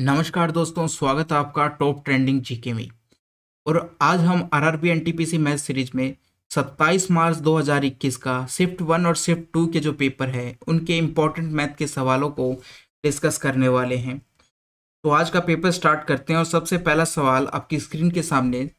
नमस्कार दोस्तों, स्वागत है आपका टॉप ट्रेंडिंग जीके में। और आज हम आरआरबी एनटीपीसी मैथ सीरीज़ में 27 मार्च 2021 का शिफ्ट वन और शिफ्ट टू के जो पेपर है, उनके इम्पोर्टेंट मैथ के सवालों को डिस्कस करने वाले हैं। तो आज का पेपर स्टार्ट करते हैं और सबसे पहला सवाल आपकी स्क्रीन के सामने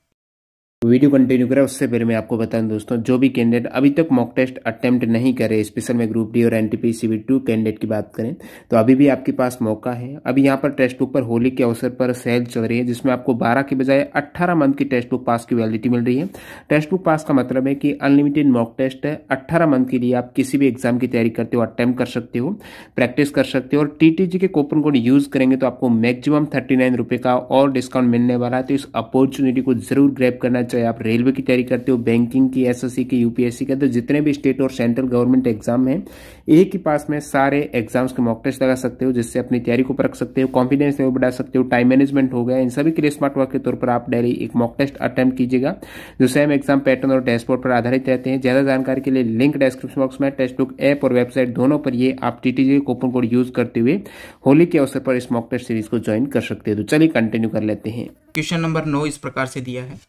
वीडियो कंटिन्यू करें, उससे पहले मैं आपको बताऊँ दोस्तों, जो भी कैंडिडेट अभी तक मॉक टेस्ट अटेम्प्ट नहीं करे स्पेशल में ग्रुप डी और एनटीपी सीबी टू कैंडिडेट की बात करें तो अभी भी आपके पास मौका है। अभी यहाँ पर टेस्ट बुक पर होली के अवसर पर सेल चल रही है, जिसमें आपको बारह के बजाय अट्ठारह मंथ की टेस्ट बुक पास की वैलिडिटी मिल रही है। टेस्ट बुक पास का मतलब है कि अनलिमिटेड मॉक टेस्ट है, अट्ठारह मंथ के लिए आप किसी भी एग्ज़ाम की तैयारी करते हो अटेम्प्ट कर सकते हो प्रैक्टिस कर सकते हो, और टीटीजी के कूपन कोड यूज़ करेंगे तो आपको मैक्सिमम थर्टी नाइन रुपए का और डिस्काउंट मिलने वाला है तो इस अपॉर्चुनिटी को ज़रूर ग्रैप करना चाहिए आप रेलवे की तैयारी करते हो, बैंकिंग की एसएससी की यूपीएससी का तो जितने भी स्टेट और सेंट्रल गवर्नमेंट एग्ज़ाम हैं, एक ही पास में सारे एग्ज़ाम्स के मॉक टेस्ट लगा सकते हो, जिससे अपनी तैयारी को परख सकते हो कॉन्फिडेंस लेवल बढ़ा सकते हो टाइम मैनेजमेंट हो गया, इन सभी के लिए स्मार्ट वर्क के तौर पर आप डेली एक मॉक टेस्ट अटेम्प्ट कीजिएगा, जो सेम एग्ज़ाम पैटर्न और डैशबोर्ड पर आधारित रहते हैं। ज़्यादा जानकारी के लिए लिंक डिस्क्रिप्शन बॉक्स में टेस्ट बुक ऐप और वेबसाइट दोनों पर ये आप टीटीजी कूपन कोड यूज़ करते हुए होली के अवसर पर इस मॉक टेस्ट सीरीज़ को ज्वाइन कर सकते हो। तो चलिए कंटिन्यू कर लेते हैं। क्वेश्चन नंबर नौ इस प्रकार से दिया है।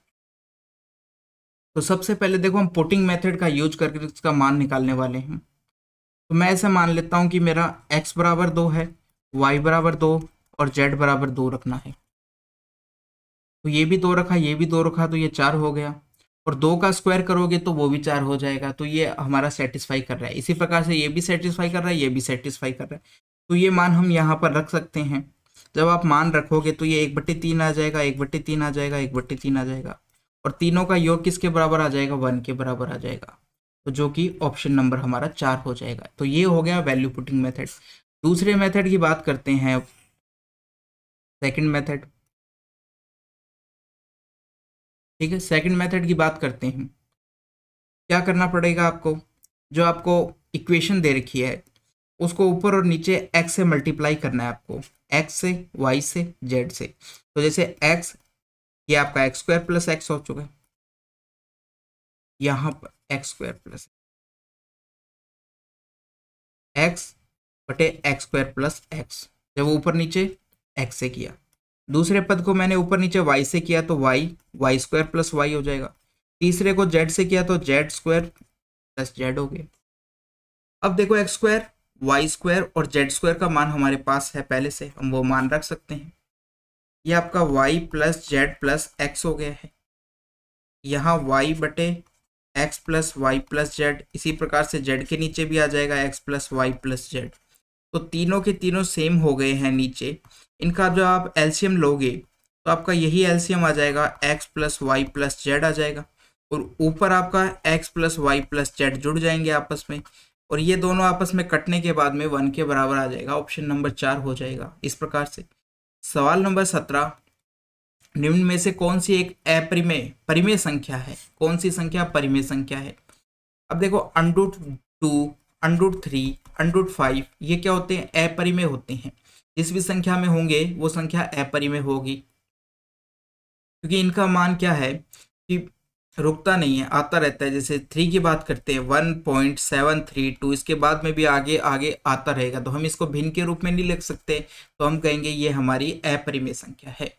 तो सबसे पहले देखो हम पुटिंग मेथड का यूज़ करके इसका मान निकालने वाले हैं। तो मैं ऐसा मान लेता हूँ कि मेरा x बराबर दो है, y बराबर दो और z बराबर दो रखना है। तो ये भी दो रखा, ये भी दो रखा तो ये चार हो गया। और दो का स्क्वायर करोगे तो वो भी चार हो जाएगा। तो ये हमारा सेटिस्फाई कर रहा है। इसी प्रकार से ये भी सेटिस्फाई कर रहा है, ये भी सेटिस्फाई कर रहा है। तो ये मान हम यहाँ पर रख सकते हैं। जब आप मान रखोगे तो ये एक बट्टे तीन आ जाएगा, एक बट्टे तीन आ जाएगा, एक बट्टे तीन आ जाएगा। और तीनों का योग किसके बराबर आ जाएगा? वन के बराबर आ जाएगा। तो जो कि ऑप्शन नंबर हमारा चार हो जाएगा। तो ये हो गया वैल्यू पुटिंग मेथड दूसरे मेथड की बात करते हैं। सेकंड मेथड ठीक है सेकंड मेथड की बात करते हैं। क्या करना पड़ेगा आपको? जो आपको इक्वेशन दे रखी है, उसको ऊपर और नीचे एक्स से मल्टीप्लाई करना है आपको। एक्स से वाई से जेड से। तो जैसे एक्स ये आपका एक्स स्क्वायर प्लस एक्स हो चुका है। यहाँ पर एक्स स्क्वायर प्लस एक्स बटे एक्स स्क्वायर प्लस एक्स जब ऊपर नीचे एक्स से किया। दूसरे पद को मैंने ऊपर नीचे वाई से किया तो y y square plus y हो जाएगा। तीसरे को जेड से किया तो जेड स्क्वायर प्लस जेड हो गया। अब देखो एक्स स्क्वायर वाई स्क्वायर और जेड स्क्वायर का मान हमारे पास है पहले से, हम वो मान रख सकते हैं। ये आपका y plus z plus x हो गया है। यहाँ y बटे x plus y plus z इसी प्रकार से z के नीचे भी आ जाएगा, x plus y plus z तो तीनों के तीनों सेम हो गए हैं नीचे। इनका जो आप एल्शियम लोगे तो आपका यही एल्शियम आ जाएगा, x plus y plus z आ जाएगा। और ऊपर आपका x plus y plus z जुड़ जाएँगे आपस में। और ये दोनों आपस में कटने के बाद में वन के बराबर आ जाएगा ऑप्शन नंबर चार हो जाएगा, इस प्रकार से। सवाल नंबर सत्रह, निम्न में से कौन सी एक अपरिमेय, परिमेय संख्या है? कौन सी संख्या परिमेय संख्या है? अब देखो under root two under root three under root five ये क्या होते हैं? अपरिमेय होते हैं। जिस भी संख्या में होंगे, वो संख्या अपरिमेय होगी। क्योंकि इनका मान क्या है? कि रुकता नहीं है, आता रहता है। जैसे थ्री की बात करते हैं one point seven three two इसके बाद में भी आगे आगे आता रहेगा। तो हम इसको भिन्न के रूप में नहीं लिख सकते। तो हम कहेंगे, ये हमारी अपरिमेय संख्या है।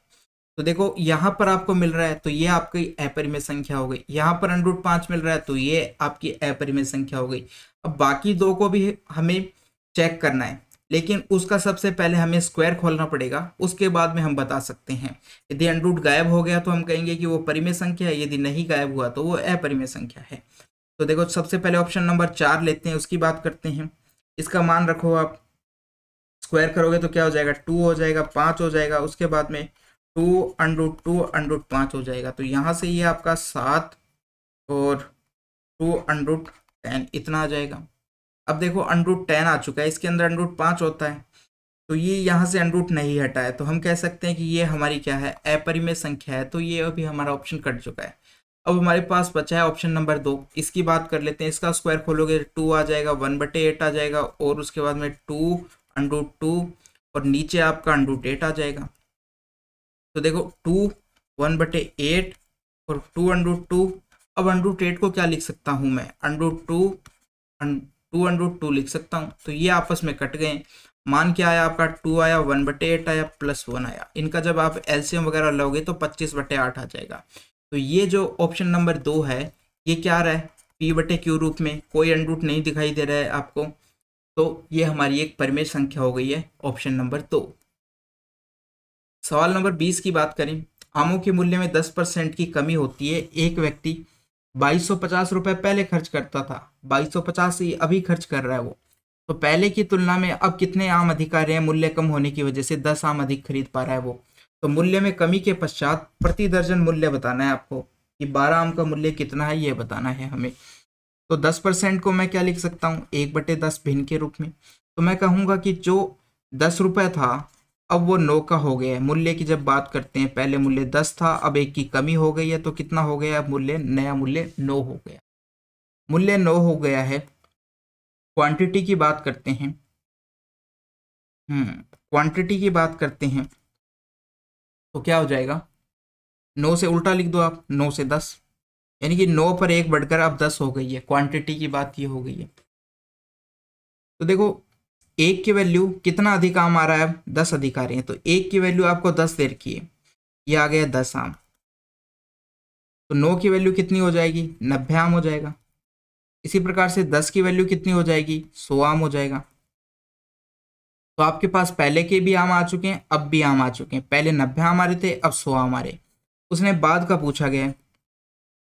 तो देखो, यहाँ पर आपको मिल रहा है तो ये आपकी अपरिमेय संख्या हो गई। यहाँ पर अंडरूट पाँच मिल रहा है तो ये आपकी अपरिमेय संख्या हो गई। अब बाकी दो को भी हमें चेक करना है। लेकिन उसका सबसे पहले हमें स्क्वायर खोलना पड़ेगा, उसके बाद में हम बता सकते हैं। यदि अंडरूट गायब हो गया तो हम कहेंगे कि वो परिमेय संख्या है, यदि नहीं गायब हुआ तो वो अपरिमेय संख्या है। तो देखो, सबसे पहले ऑप्शन नंबर चार लेते हैं, उसकी बात करते हैं। इसका मान रखो आप। स्क्वायर करोगे तो क्या हो जाएगा? टू हो जाएगा, पाँच हो जाएगा, उसके बाद में टू अंडरूट टू अंडरूट पाँच हो जाएगा। तो यहाँ से ये आपका सात और टू अंडरूट टेन इतना आ जाएगा। अब देखो अनरूट टेन आ चुका है, इसके अंदर अनरूट पाँच होता है। तो ये यहाँ से अनरूट नहीं हटा है। तो हम कह सकते हैं कि ये हमारी क्या है अपरिमेय संख्या है। तो ये अभी हमारा ऑप्शन कट चुका है। अब हमारे पास बचा है ऑप्शन नंबर दो। इसकी बात कर लेते हैं। इसका स्क्वायर खोलोगे टू आ जाएगा वन बटे एट आ जाएगा और उसके बाद में टू अंडरूट टू और नीचे आपका अंडरूट एट आ जाएगा। तो देखो टू वन बटे एट और टू अंडरूट टू अब अंडरूट एट को क्या लिख सकता हूँ मैं? Under root two two under root two लिख सकता हूँ। तो ये आपस में कट गए। मान क्या आया आपका? टू आया, वन बटे एट आया, प्लस वन आया। इनका जब आप एलसीएम वगैरह लोगे तो पच्चीस बटे आठ आ जाएगा। तो ये जो ऑप्शन नंबर दो है, ये क्या रहा है? पी बटे क्यू रूप में कोई अनरूट नहीं दिखाई दे रहा है आपको। तो ये हमारी एक परिमेय संख्या हो गई है ऑप्शन नंबर दो। सवाल नंबर बीस की बात करें। आमों के मूल्य में दस परसेंट की कमी होती है एक व्यक्ति। बाईस सौ पचास रुपये पहले खर्च करता था। बाईस सौ पचास ही अभी खर्च कर रहा है वो। तो पहले की तुलना में अब कितने आम अधिकारी हैं, मूल्य कम होने की वजह से दस आम अधिक खरीद पा रहा है वो। तो मूल्य में कमी के पश्चात प्रति दर्जन मूल्य बताना है आपको कि बारह आम का मूल्य कितना है, ये बताना है हमें। तो दस परसेंट को मैं क्या लिख सकता हूँ? एक बटे दस भिन्न के रूप में। तो मैं कहूँगा कि जो दस रुपये था अब वो नौ का हो गया है। मूल्य की जब बात करते हैं, पहले मूल्य दस था, अब एक की कमी हो गई है तो कितना हो गया अब मूल्य, नया मूल्य नौ हो गया मूल्य नौ हो गया है। क्वांटिटी की बात करते हैं। हम्म क्वांटिटी की बात करते हैं तो क्या हो जाएगा? नौ से उल्टा लिख दो आप, नौ से दस। यानी कि नौ पर एक बढ़कर अब दस हो गई है। क्वांटिटी की बात ये हो गई है। तो देखो एक की वैल्यू कितना अधिक आम आ रहा है? दस अधिक आ रही है। तो एक की वैल्यू आपको दस दे रखी है। ये आ गया दस आम। तो नौ की वैल्यू कितनी हो जाएगी? नब्बे आम हो जाएगा। इसी प्रकार से दस की वैल्यू कितनी हो जाएगी? सौ आम हो जाएगा। तो आपके पास पहले के भी आम आ चुके हैं, अब भी आम आ चुके हैं। पहले नब्बे आम आ रहे थे, अब सौ आम आ रहे उसने बाद का पूछा गया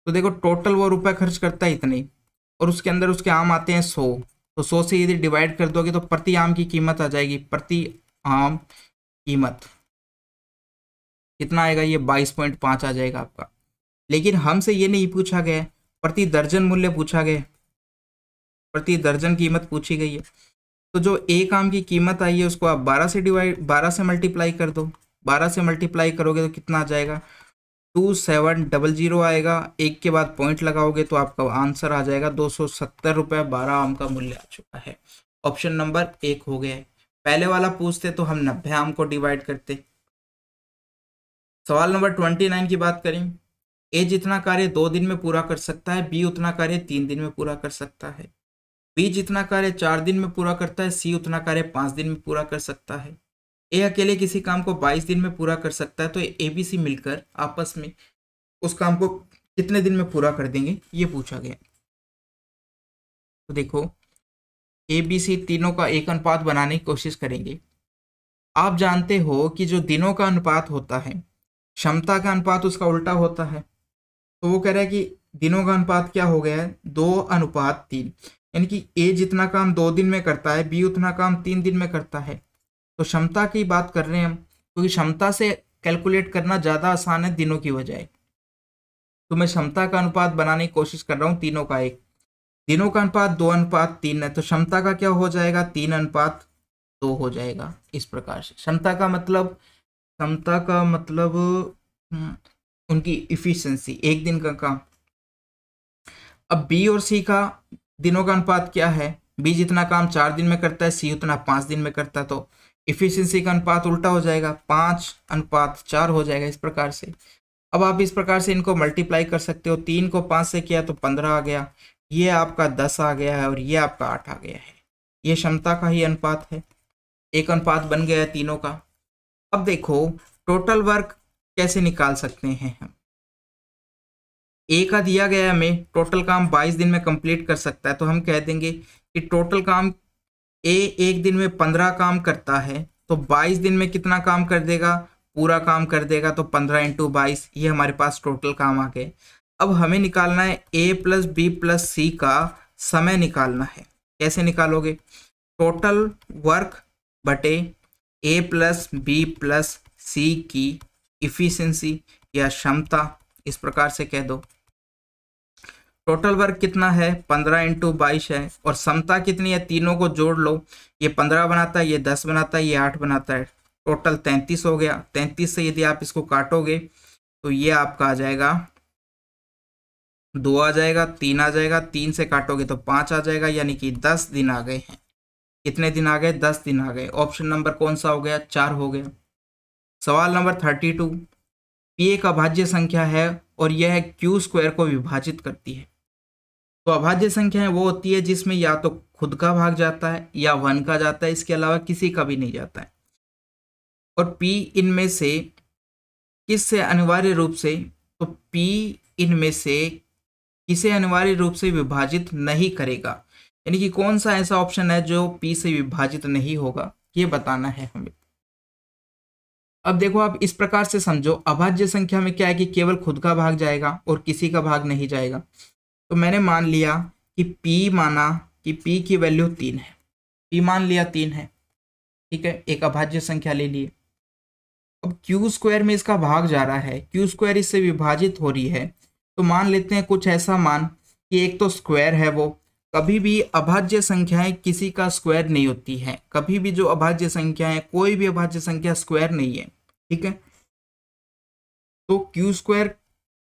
तो देखो टोटल वो रुपए खर्च करता है इतने और उसके अंदर उसके आम आते हैं सौ। तो सौ से यदि डिवाइड कर दोगे तो प्रति आम की कीमत आ जाएगी। प्रति आम कीमत। कितना आएगा? ये बाईस पॉइंट पाँच आ जाएगा आपका। लेकिन हमसे ये नहीं पूछा गया। प्रति दर्जन मूल्य पूछा गया। प्रति दर्जन कीमत पूछी गई है। तो जो एक आम की कीमत आई है, उसको आप बारह से डिवाइड बारह से मल्टीप्लाई कर दो। बारह से मल्टीप्लाई करोगे तो कितना आ जाएगा? टू सेवन डबल ज़ीरो आएगा। एक के बाद पॉइंट लगाओगे तो आपका आंसर आ जाएगा दो सौ सत्तर रुपये, बारह आम का मूल्य आ चुका है। ऑप्शन नंबर एक हो गया है। पहले वाला पूछते तो हम नब्बे आम को डिवाइड करते। सवाल नंबर ट्वेंटी नाइन की बात करें। ए जितना कार्य दो दिन में पूरा कर सकता है, बी उतना कार्य तीन दिन में पूरा कर सकता है। बी जितना कार्य चार दिन में पूरा करता है, सी उतना कार्य पाँच दिन में पूरा कर सकता है। ए अकेले किसी काम को 22 दिन में पूरा कर सकता है तो ए बी सी मिलकर आपस में उस काम को कितने दिन में पूरा कर देंगे, ये पूछा गया। तो देखो ए बी सी तीनों का एक अनुपात बनाने की कोशिश करेंगे। आप जानते हो कि जो दिनों का अनुपात होता है, क्षमता का अनुपात उसका उल्टा होता है। तो वो कह रहा है कि दिनों का अनुपात क्या हो गया है? दो अनुपात तीन। यानी कि ए जितना काम दो दिन में करता है बी उतना काम तीन दिन में करता है। तो क्षमता की बात कर रहे हैं हम क्योंकि क्षमता से कैलकुलेट करना ज़्यादा आसान है दिनों की बजाय। तो मैं क्षमता का अनुपात बनाने की कोशिश कर रहा हूँ तीनों का एक। दिनों का अनुपात दो अनुपात तीन है तो क्षमता का क्या हो जाएगा? तीन अनुपात दो हो जाएगा इस प्रकार से। क्षमता का मतलब क्षमता का मतलब हम्म, उनकी इफिशियंसी एक दिन का काम। अब बी और सी का दिनों का अनुपात क्या है? बी जितना काम चार दिन में करता है सी उतना पाँच दिन में करता है तो इफिशियंसी का अनुपात उल्टा हो जाएगा, पाँच अनुपात चार हो जाएगा इस प्रकार से। अब आप इस प्रकार से इनको मल्टीप्लाई कर सकते हो। तीन को पाँच से किया तो पंद्रह आ गया। ये आपका दस आ गया है और ये आपका आठ आ गया है। ये क्षमता का ही अनुपात है। एक अनुपात बन गया है तीनों का। अब देखो टोटल वर्क कैसे निकाल सकते हैं हम? ए का दिया गया हमें। टोटल काम 22 दिन में कंप्लीट कर सकता है। तो हम कह देंगे कि टोटल काम ए एक दिन में पंद्रह काम करता है। तो बाईस दिन में कितना काम कर देगा? पूरा काम कर देगा तो पंद्रह इंटू बाईस, ये हमारे पास टोटल काम आ गए। अब हमें निकालना है a plus b plus c का समय निकालना है। कैसे निकालोगे? टोटल वर्क बटे a plus b plus c की इफ़िशेंसी या क्षमता, इस प्रकार से कह दो। टोटल वर्क कितना है? पंद्रह इंटू बाईस है। और समता कितनी है? तीनों को जोड़ लो। ये पंद्रह बनाता है, ये दस बनाता है, ये आठ बनाता है। टोटल तैंतीस हो गया। तैंतीस से यदि आप इसको काटोगे तो ये आपका आ जाएगा। दो आ जाएगा, तीन आ जाएगा। तीन से काटोगे तो पाँच आ जाएगा, यानी कि दस दिन आ गए हैं। कितने दिन आ गए? दस दिन आ गए। ऑप्शन नंबर कौन सा हो गया? चार हो गया। सवाल नंबर थर्टी टू। पी एक अभाज्य संख्या है और यह क्यू स्क्वायर को विभाजित करती है। तो अभाज्य संख्याएँ वो होती है जिसमें या तो खुद का भाग जाता है या वन का जाता है, इसके अलावा किसी का भी नहीं जाता है। और P इनमें से किससे अनिवार्य रूप से तो P इनमें से किसे अनिवार्य रूप से विभाजित नहीं करेगा। यानी कि कौन सा ऐसा ऑप्शन है जो P से विभाजित नहीं होगा, ये बताना है हमें। अब देखो आप इस प्रकार से समझो, अभाज्य संख्या में क्या है कि केवल खुद का भाग जाएगा और किसी का भाग नहीं जाएगा। तो मैंने मान लिया कि P माना कि P की वैल्यू तीन है। P मान लिया तीन है। ठीक है? एक अभाज्य संख्या ले लिए। अब क्यू स्क्वायर में इसका भाग जा रहा है। क्यू स्क्वायर इससे विभाजित हो रही है। तो मान लेते हैं कुछ ऐसा मान कि एक तो स्क्वायर है वो। कभी भी अभाज्य संख्याएँ किसी का स्क्वायर नहीं होती है। कभी भी जो अभाज्य संख्या है, कोई भी अभाज्य संख्या स्क्वायर नहीं है। ठीक है? तो क्यू स्क्वायर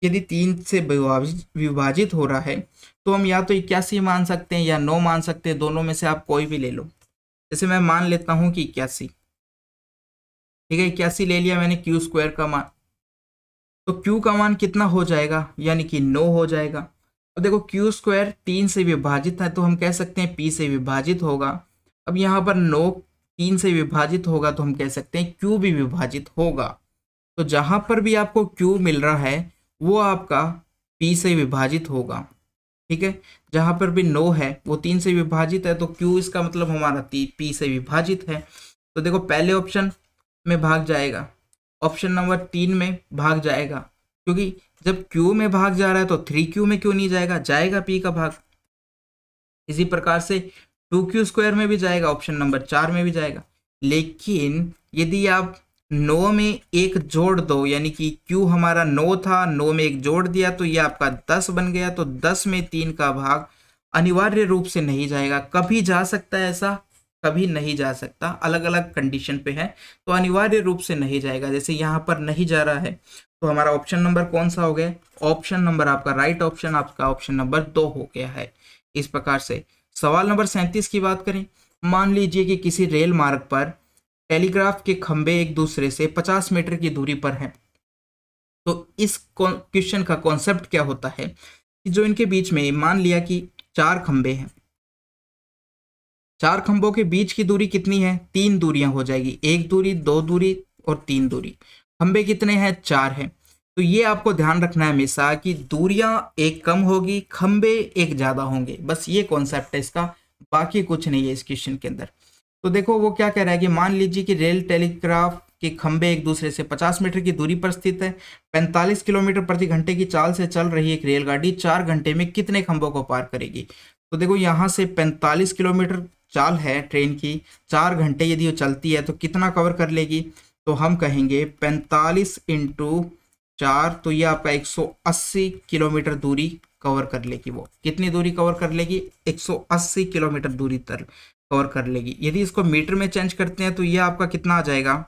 यदि तीन से विभाजित हो रहा है तो हम या तो इक्यासी मान सकते हैं या नौ मान सकते हैं, दोनों में से आप कोई भी ले लो। जैसे मैं मान लेता हूँ कि इक्यासी। ठीक है, इक्यासी ले लिया मैंने क्यू स्क्वायर का मान। तो क्यू का मान कितना हो जाएगा? यानी कि नौ हो जाएगा। अब देखो क्यू स्क्वायर तीन से विभाजित है तो हम कह सकते हैं पी से विभाजित होगा। अब यहाँ पर नौ तीन से विभाजित होगा तो हम कह सकते हैं क्यू भी विभाजित होगा। तो जहाँ पर भी आपको क्यू मिल रहा है वो आपका पी से विभाजित होगा, ठीक है? जहाँ पर भी नो है, वो तीन से विभाजित है तो क्यू इसका मतलब हमारा ती पी से विभाजित है। तो देखो, पहले ऑप्शन में भाग जाएगा। ऑप्शन नंबर तीन में भाग जाएगा, क्योंकि जब क्यू में भाग जा रहा है तो थ्री क्यू में क्यों नहीं जाएगा? जाएगा पी का भाग। इसी प्रकार से टू क्यू स्क्वायर में भी जाएगा ऑप्शन नंबर चार में भी जाएगा। लेकिन यदि आप नौ में एक जोड़ दो, यानी कि क्यू हमारा नौ था, नौ में एक जोड़ दिया तो ये आपका दस बन गया तो दस में तीन का भाग अनिवार्य रूप से नहीं जाएगा। कभी जा सकता है ऐसा, कभी नहीं जा सकता अलग अलग कंडीशन पे है तो अनिवार्य रूप से नहीं जाएगा। जैसे यहाँ पर नहीं जा रहा है तो हमारा ऑप्शन नंबर कौन सा हो गया? ऑप्शन नंबर आपका राइट ऑप्शन आपका ऑप्शन नंबर दो हो गया है। इस प्रकार से सवाल नंबर सैंतीस की बात करें। मान लीजिए कि किसी रेल मार्ग पर टेलीग्राफ के खंभे एक दूसरे से 50 मीटर की दूरी पर हैं। तो इस क्वेश्चन का कॉन्सेप्ट क्या होता है? कि जो इनके बीच में, मान लिया कि चार खंभे हैं। चार खंभों के बीच की दूरी कितनी है? तीन दूरियाँ हो जाएगी। एक दूरी, दो दूरी और तीन दूरी। खंभे कितने हैं? चार हैं। तो ये आपको ध्यान रखना है हमेशा कि दूरियाँ एक कम होगी, खंबे एक ज़्यादा होंगे। बस ये कॉन्सेप्ट है इसका। बाकी कुछ नहीं है इस क्वेश्चन के अंदर। तो देखो, वो क्या कह रहा है कि मान लीजिए कि रेल टेलीग्राफ के खंबे एक दूसरे से 50 मीटर की दूरी पर स्थित है 45 किलोमीटर प्रति घंटे की चाल से चल रही एक रेलगाड़ी चार घंटे में कितने खंभों को पार करेगी? तो देखो, यहाँ से 45 किलोमीटर चाल है ट्रेन की, चार घंटे यदि वो चलती है तो कितना कवर कर लेगी? तो हम कहेंगे 45 इंटू चार तो ये आपका 180 किलोमीटर दूरी कवर कर लेगी वो। कितनी दूरी कवर कर लेगी? 180 किलोमीटर दूरी तक कवर कर लेगी। यदि इसको मीटर में चेंज करते हैं तो ये आपका कितना आ जाएगा?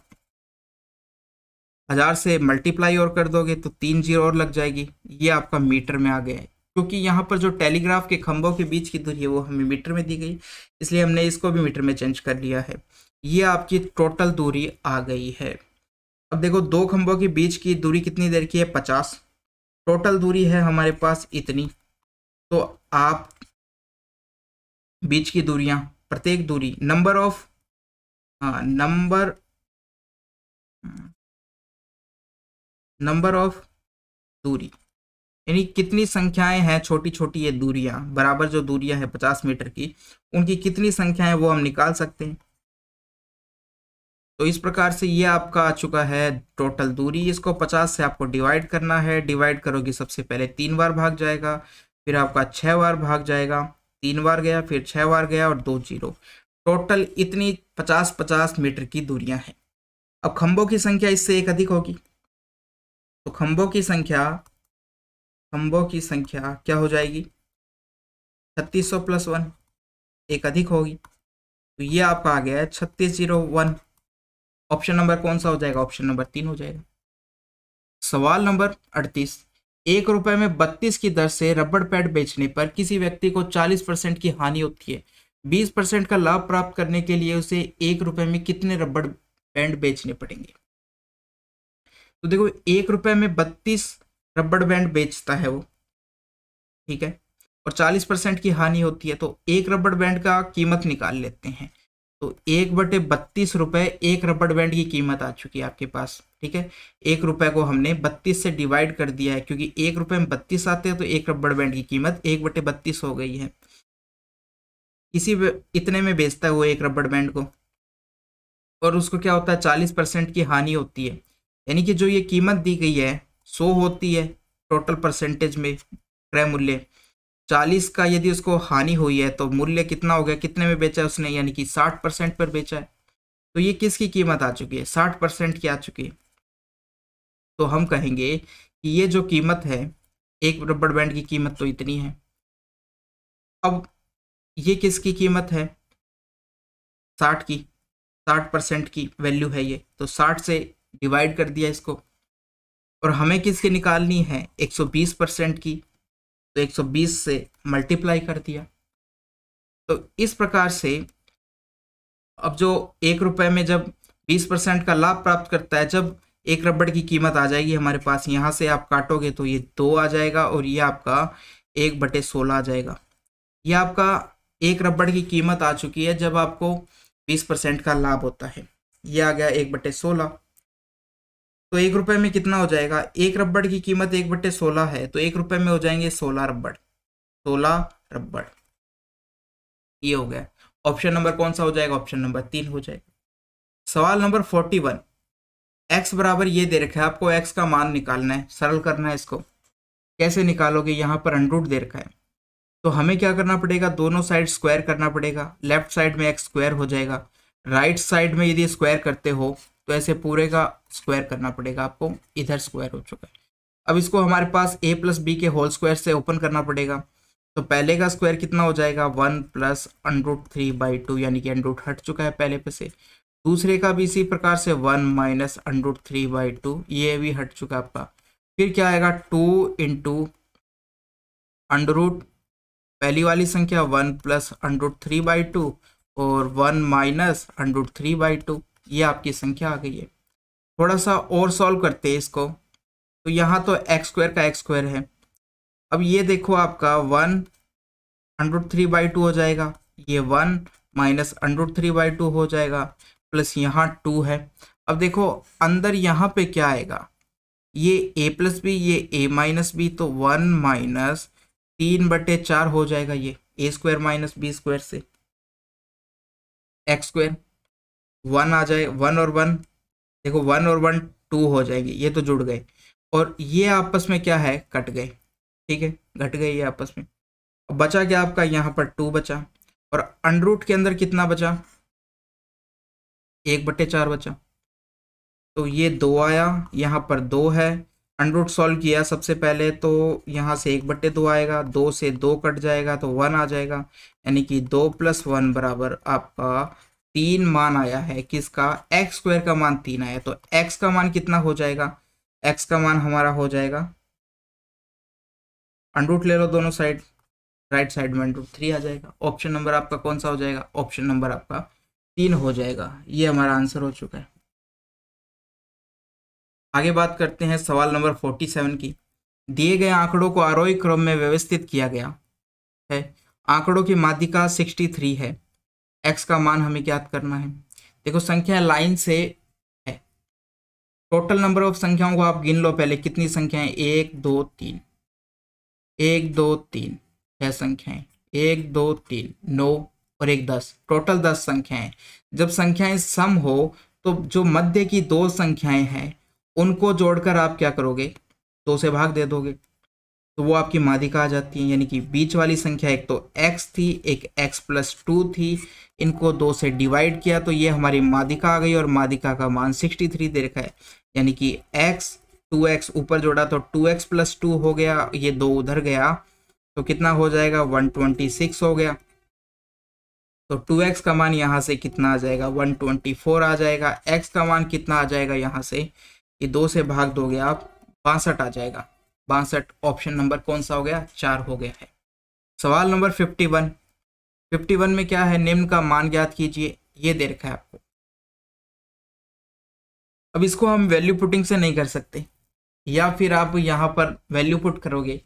हज़ार से मल्टीप्लाई और कर दोगे तो तीन ज़ीरो और लग जाएगी। ये आपका मीटर में आ गया है। क्योंकि यहाँ पर जो टेलीग्राफ के खंभों के बीच की दूरी है, वो हमें मीटर में दी गई। इसलिए हमने इसको भी मीटर में चेंज कर लिया है। ये आपकी टोटल दूरी आ गई है। अब देखो, दो खंभों के बीच की दूरी कितनी देर की है? पचास। टोटल दूरी है हमारे पास इतनी। तो आप बीच की दूरियाँ प्रत्येक दूरी number of number number of दूरी। यानी कितनी संख्याएँ हैं छोटी छोटी ये दूरियाँ, बराबर जो दूरियाँ हैं पचास मीटर की, उनकी कितनी संख्याएँ वो हम निकाल सकते हैं। तो इस प्रकार से ये आपका आ चुका है टोटल दूरी। इसको 50 से आपको डिवाइड करना है। डिवाइड करोगे सबसे पहले तीन बार भाग जाएगा, फिर आपका छः बार भाग जाएगा। तीन बार गया, फिर छः बार गया और दो ज़ीरो। टोटल इतनी पचास पचास मीटर की दूरियाँ हैं। अब खंभों की संख्या इससे एक अधिक होगी। तो खंभों की संख्या, खंभों की संख्या क्या हो जाएगी? छत्तीस सौ प्लस वन, एक अधिक होगी। तो ये आपका आ गया है छत्तीस ज़ीरो वन। ऑप्शन नंबर कौन सा हो जाएगा? ऑप्शन नंबर तीन हो जाएगा। सवाल नंबर अड़तीस। एक रुपए में बत्तीस की दर से रबड़ पैड बेचने पर किसी व्यक्ति को चालीस परसेंट की हानि होती है। बीस परसेंट का लाभ प्राप्त करने के लिए उसे एक रुपए में कितने रबड़ बैंड बेचने पड़ेंगे? तो देखो, एक रुपए में बत्तीस रबड़ बैंड बेचता है वो, ठीक है? और 40 परसेंट की हानि होती है तो एक रबड़ बैंड का कीमत निकाल लेते हैं। तो एक बटे बत्तीस रुपए एक रबड़ बैंड की कीमत आ चुकी है आपके पास, ठीक है? एक रुपए को हमने बत्तीस से डिवाइड कर दिया है, क्योंकि एक रुपए में बत्तीस आते हैं तो एक रबड़ बैंड की कीमत एक बटे बत्तीस हो गई है। इसी इतने में बेचता है वो एक रबड़ बैंड को। और उसको क्या होता है? चालीस परसेंट की हानि होती है। यानी कि जो ये कीमत दी गई है, सो होती है टोटल परसेंटेज में क्रय मूल्य। चालीस का यदि उसको हानि हुई है तो मूल्य कितना हो गया? कितने में बेचा है उसने? यानी कि साठ परसेंट पर बेचा है। तो ये किसकी कीमत आ चुकी है? साठ परसेंट की आ चुकी है। तो हम कहेंगे कि ये जो कीमत है, एक रबड़ बैंड की कीमत तो इतनी है। अब ये किसकी कीमत है? साठ की। साठ परसेंट की वैल्यू है ये। तो साठ से डिवाइड कर दिया इसको। और हमें किसकी निकालनी है? एक सौ बीस परसेंट की। तो एक सौ बीस से मल्टीप्लाई कर दिया। तो इस प्रकार से अब जो एक रुपये में जब बीस परसेंट का लाभ प्राप्त करता है, जब एक रबड़ की कीमत आ जाएगी हमारे पास, यहाँ से आप काटोगे तो ये दो आ जाएगा और ये आपका एक बटे सोलह आ जाएगा। ये आपका एक रबड़ की कीमत आ चुकी है जब आपको बीस परसेंट का लाभ होता है। ये आ गया एक बटे सोलह। तो एक रुपए में कितना हो जाएगा? एक रबड़ की कीमत एक बट्टे सोलह है तो एक रुपए में हो जाएँगे सोलह रबड़ सोलह रबड़ ये हो गया। ऑप्शन नंबर कौन सा हो जाएगा? ऑप्शन नंबर तीन हो जाएगा। सवाल नंबर फोर्टी वन। एक्स बराबर ये दे रखा है, आपको एक्स का मान निकालना है, सरल करना है इसको। कैसे निकालोगे? यहाँ पर अंडरूट दे रखा है। तो हमें क्या करना पड़ेगा? दोनों साइड स्क्वायर करना पड़ेगा। लेफ़्ट साइड में एक्स स्क्वायर हो जाएगा। राइट साइड में यदि स्क्वायर करते हो तो ऐसे पूरे का स्क्वायर करना पड़ेगा आपको। इधर स्क्वायर हो चुका है। अब इसको हमारे पास ए प्लस बी के होल स्क्वायर से ओपन करना पड़ेगा। तो पहले का स्क्वायर कितना हो जाएगा? One plus under root three by two यानी कि अंडरूट हट चुका है पहले पे से। दूसरे का भी इसी प्रकार से one minus under root three by two ये भी हट चुका है आपका। फिर क्या आएगा? टू इंटू अंडरूट पहली वाली संख्या one plus under root three by two और one minus under root three by two ये आपकी संख्या आ गई है। थोड़ा सा और सॉल्व करते हैं इसको। तो यहाँ तो एक्स स्क्वायर का एक्स स्क्वायर है। अब ये देखो आपका one under root three by two हो जाएगा। ये one minus under root three by two हो जाएगा। प्लस यहाँ टू है। अब देखो, अंदर यहाँ पे क्या आएगा? ये ए प्लस बी ये ए माइनस बी तो वन माइनस तीन बटे चार हो जाएगा ये। A square minus b square से। एक्स स्क्वायर वन आ जाए, वन और वन, देखो वन और वन टू हो जाएँगे, ये तो जुड़ गए। और ये आपस में क्या है? कट गए, ठीक है? घट गए ये आपस में। अब बचा क्या आपका? यहाँ पर टू बचा। और अंडरूट के अंदर कितना बचा? एक बटे चार बचा। तो ये दो आया, यहाँ पर दो है। अंडरूट सॉल्व किया सबसे पहले तो यहाँ से एक बट्टे दो आएगा, दो से दो कट जाएगा तो वन आ जाएगा। यानी कि दो प्लस वन बराबर आपका तीन मान आया है, किसका? एक्स स्क्वायर का मान तीन आया तो एक्स का मान कितना हो जाएगा? एक्स का मान हमारा हो जाएगा। अंडरूट ले लो दोनों साइड राइट साइड में अंडरूट थ्री आ जाएगा। ऑप्शन नंबर आपका कौन सा हो जाएगा? ऑप्शन नंबर आपका तीन हो जाएगा। ये हमारा आंसर हो चुका है। आगे बात करते हैं सवाल नंबर फोर्टी सेवन की। दिए गए आंकड़ों को आरोही क्रम में व्यवस्थित किया गया है। आंकड़ों की माध्यिका सिक्सटी थ्री है। एक्स का मान हमें ज्ञात करना है। देखो, संख्या लाइन से है। टोटल नंबर ऑफ़ संख्याओं को आप गिन लो पहले। कितनी संख्याएँ? एक, दो, तीन। एक, दो, तीन। छह संख्याएँ। एक, दो, तीन। नौ और एक, दस। टोटल दस संख्याएँ। जब संख्याएँ सम हो तो जो मध्य की दो संख्याएँ हैं, उनको जोड़कर आप क्या करोगे? दो से भाग दे दोगे। तो वो आपकी मादिका आ जाती है? यानी कि बीच वाली संख्या एक तो x थी, एक x प्लस टू थी। इनको दो से डिवाइड किया तो ये हमारी मादिका आ गई और मादिका का मान 63 दे रखा है। यानी कि x 2x ऊपर जोड़ा तो 2x प्लस टू हो गया, ये दो उधर गया। तो कितना हो जाएगा? 126 हो गया। तो 2x का मान यहाँ से कितना आ जाएगा? 124 आ जाएगा। x का मान कितना आ जाएगा यहाँ से? ये दो से भाग दोगे आप, बासठ आ जाएगा। बासठ ऑप्शन नंबर कौन सा हो गया? चार हो गया है। सवाल number fifty one fifty one में क्या है? निम्न का मान ज्ञात कीजिए। ये दे रखा है आपको। अब इसको हम वैल्यू पुटिंग से नहीं कर सकते। या फिर आप यहाँ पर वैल्यू पुट करोगे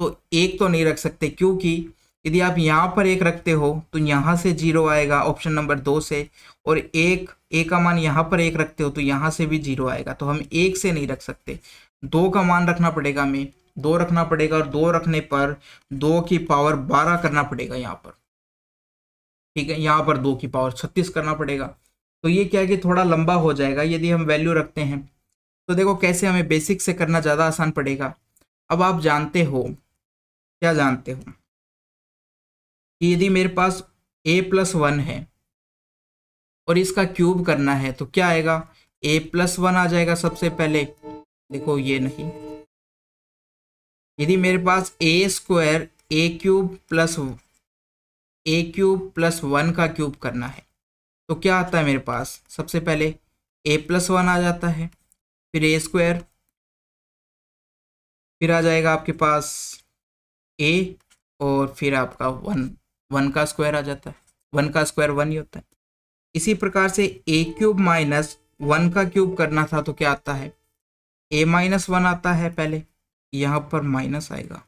तो एक तो नहीं रख सकते, क्योंकि यदि आप यहाँ पर एक रखते हो तो यहाँ से ज़ीरो आएगा ऑप्शन नंबर दो से। और एक ए का मान यहाँ पर एक रखते हो तो यहाँ से भी ज़ीरो आएगा। तो हम एक से नहीं रख सकते। दो का मान रखना पड़ेगा हमें, दो रखना पड़ेगा और दो रखने पर दो की पावर बारह करना पड़ेगा यहाँ पर। ठीक है, यहाँ पर दो की पावर छत्तीस करना पड़ेगा। तो ये क्या है कि थोड़ा लंबा हो जाएगा, यदि हम वैल्यू रखते हैं तो देखो कैसे हमें बेसिक से करना ज़्यादा आसान पड़ेगा। अब आप जानते हो, क्या जानते हो? कि यदि मेरे पास ए प्लस वन है और इसका क्यूब करना है तो क्या आएगा? ए प्लस वन आ जाएगा सबसे पहले। देखो ये नहीं। यदि मेरे पास a square a cube plus a cube plus one का क्यूब करना है तो क्या आता है मेरे पास? सबसे पहले ए प्लस वन आ जाता है, फिर ए स्क्वायर फिर आ जाएगा आपके पास ए और फिर आपका वन वन का स्क्वायर आ जाता है। वन का स्क्वायर वन ही होता है। इसी प्रकार से ए क्यूब माइनस वन का क्यूब करना था तो क्या आता है? ए माइनस वन आता है पहले, यहाँ पर माइनस आएगा।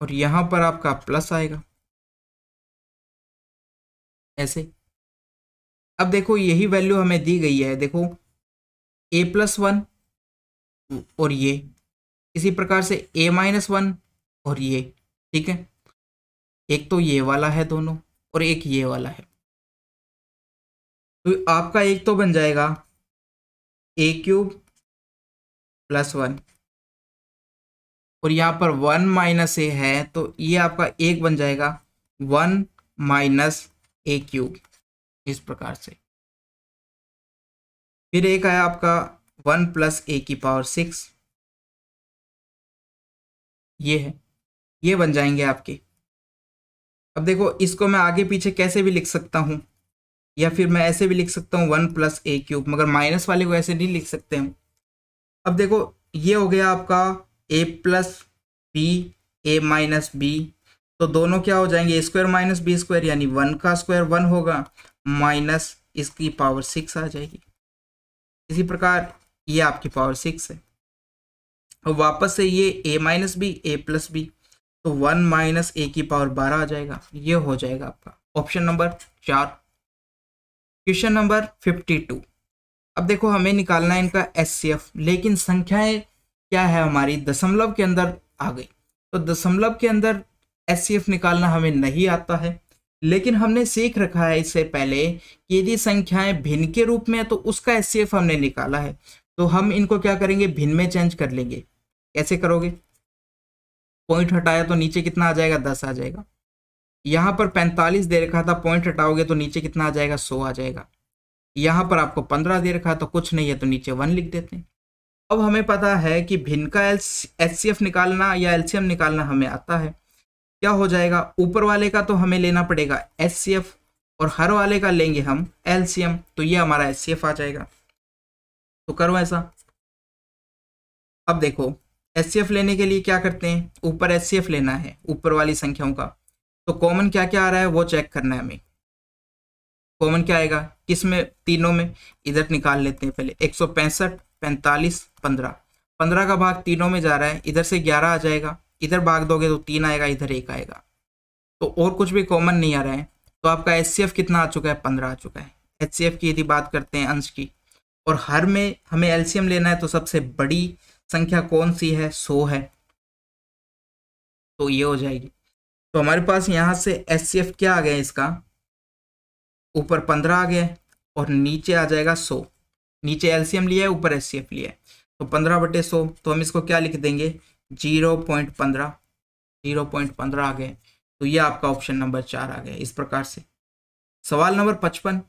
और यहाँ पर आपका प्लस आएगा। ऐसे। अब देखो, यही वैल्यू हमें दी गई है। देखो ए प्लस वन और ये। इसी प्रकार से ए माइनस वन और ये, ठीक है? एक तो ये वाला है दोनों और एक ये वाला है। तो आपका एक तो बन जाएगा ए क्यूब प्लस वन और यहाँ पर वन माइनस ए है तो ये आपका एक बन जाएगा वन माइनस ए क्यूब इस प्रकार से। फिर एक आया आपका वन प्लस ए की पावर सिक्स ये है, ये बन जाएँगे आपके। अब देखो, इसको मैं आगे पीछे कैसे भी लिख सकता हूँ। या फिर मैं ऐसे भी लिख सकता हूँ वन प्लस ए क्यूब, मगर माइनस वाले को ऐसे नहीं लिख सकते हम। अब देखो, ये हो गया आपका a plus b, a minus b. तो दोनों क्या हो जाएँगे? स्क्वायर माइनस बी स्क्वायर, यानी वन का स्क्वायर वन होगा, माइनस इसकी पावर सिक्स आ जाएगी। इसी प्रकार ये आपकी पावर सिक्स है। और वापस से ये a minus b, a plus b तो वन माइनस ए की पावर बारह आ जाएगा। ये हो जाएगा आपका। ऑप्शन नंबर चार। क्वेश्चन नंबर फिफ्टी टू अब देखो, हमें निकालना है इनका एफ़ लेकिन संख्याएँ क्या है हमारी? दशमलव के अंदर आ गई। तो दशमलव के अंदर एफ़ निकालना हमें नहीं आता है। लेकिन हमने सीख रखा है इससे पहले कि यदि संख्याएँ भिन्न के रूप में है तो उसका एस हमने निकाला है। तो हम इनको क्या करेंगे? भिन्न में चेंज कर लेंगे। कैसे करोगे? पॉइंट हटाया तो नीचे कितना आ जाएगा? दस आ जाएगा। यहाँ पर पैंतालीस दे रखा था पॉइंट हटाओगे तो नीचे कितना आ जाएगा? सौ आ जाएगा। यहाँ पर आपको पंद्रह दे रखा तो कुछ नहीं है तो नीचे वन लिख देते हैं। अब हमें पता है कि भिन्न का एच निकालना या एलसीएम निकालना हमें आता है। क्या हो जाएगा? ऊपर वाले का तो हमें लेना पड़ेगा एच और हर वाले का लेंगे हम एलसीएम तो ये हमारा एच आ जाएगा। तो करो ऐसा। अब देखो एच लेने के लिए क्या करते हैं? ऊपर एच लेना है, ऊपर वाली संख्याओं का। तो कॉमन क्या क्या आ रहा है, वो चेक करना है हमें। कॉमन क्या आएगा? किसमें? तीनों में। इधर निकाल लेते हैं पहले। एक सौ पैंसठ, पैंतालीस, पंद्रह। पंद्रह का भाग तीनों में जा रहा है। इधर से ग्यारह आ जाएगा। इधर भाग दोगे तो तीन आएगा, इधर एक आएगा। तो और कुछ भी कॉमन नहीं आ रहा है। तो आपका एचसीएफ कितना आ चुका है? पंद्रह आ चुका है। एचसीएफ की यदि बात करते हैं अंश की, और हर में हमें एलसीएम लेना है तो सबसे बड़ी संख्या कौन सी है? सौ है। तो ये हो जाएगी। तो हमारे पास यहाँ से एच क्या आ गया इसका? ऊपर पंद्रह आ गया और नीचे आ जाएगा सौ। नीचे एलसीएम लिया है, ऊपर एच लिया है। तो पंद्रह बटे सौ तो हम इसको क्या लिख देंगे? ज़ीरो पॉइंट पंद्रह। ज़ीरो पॉइंट पंद्रह आ गए तो ये आपका ऑप्शन नंबर चार आ गया इस प्रकार से। सवाल नंबर पचपन।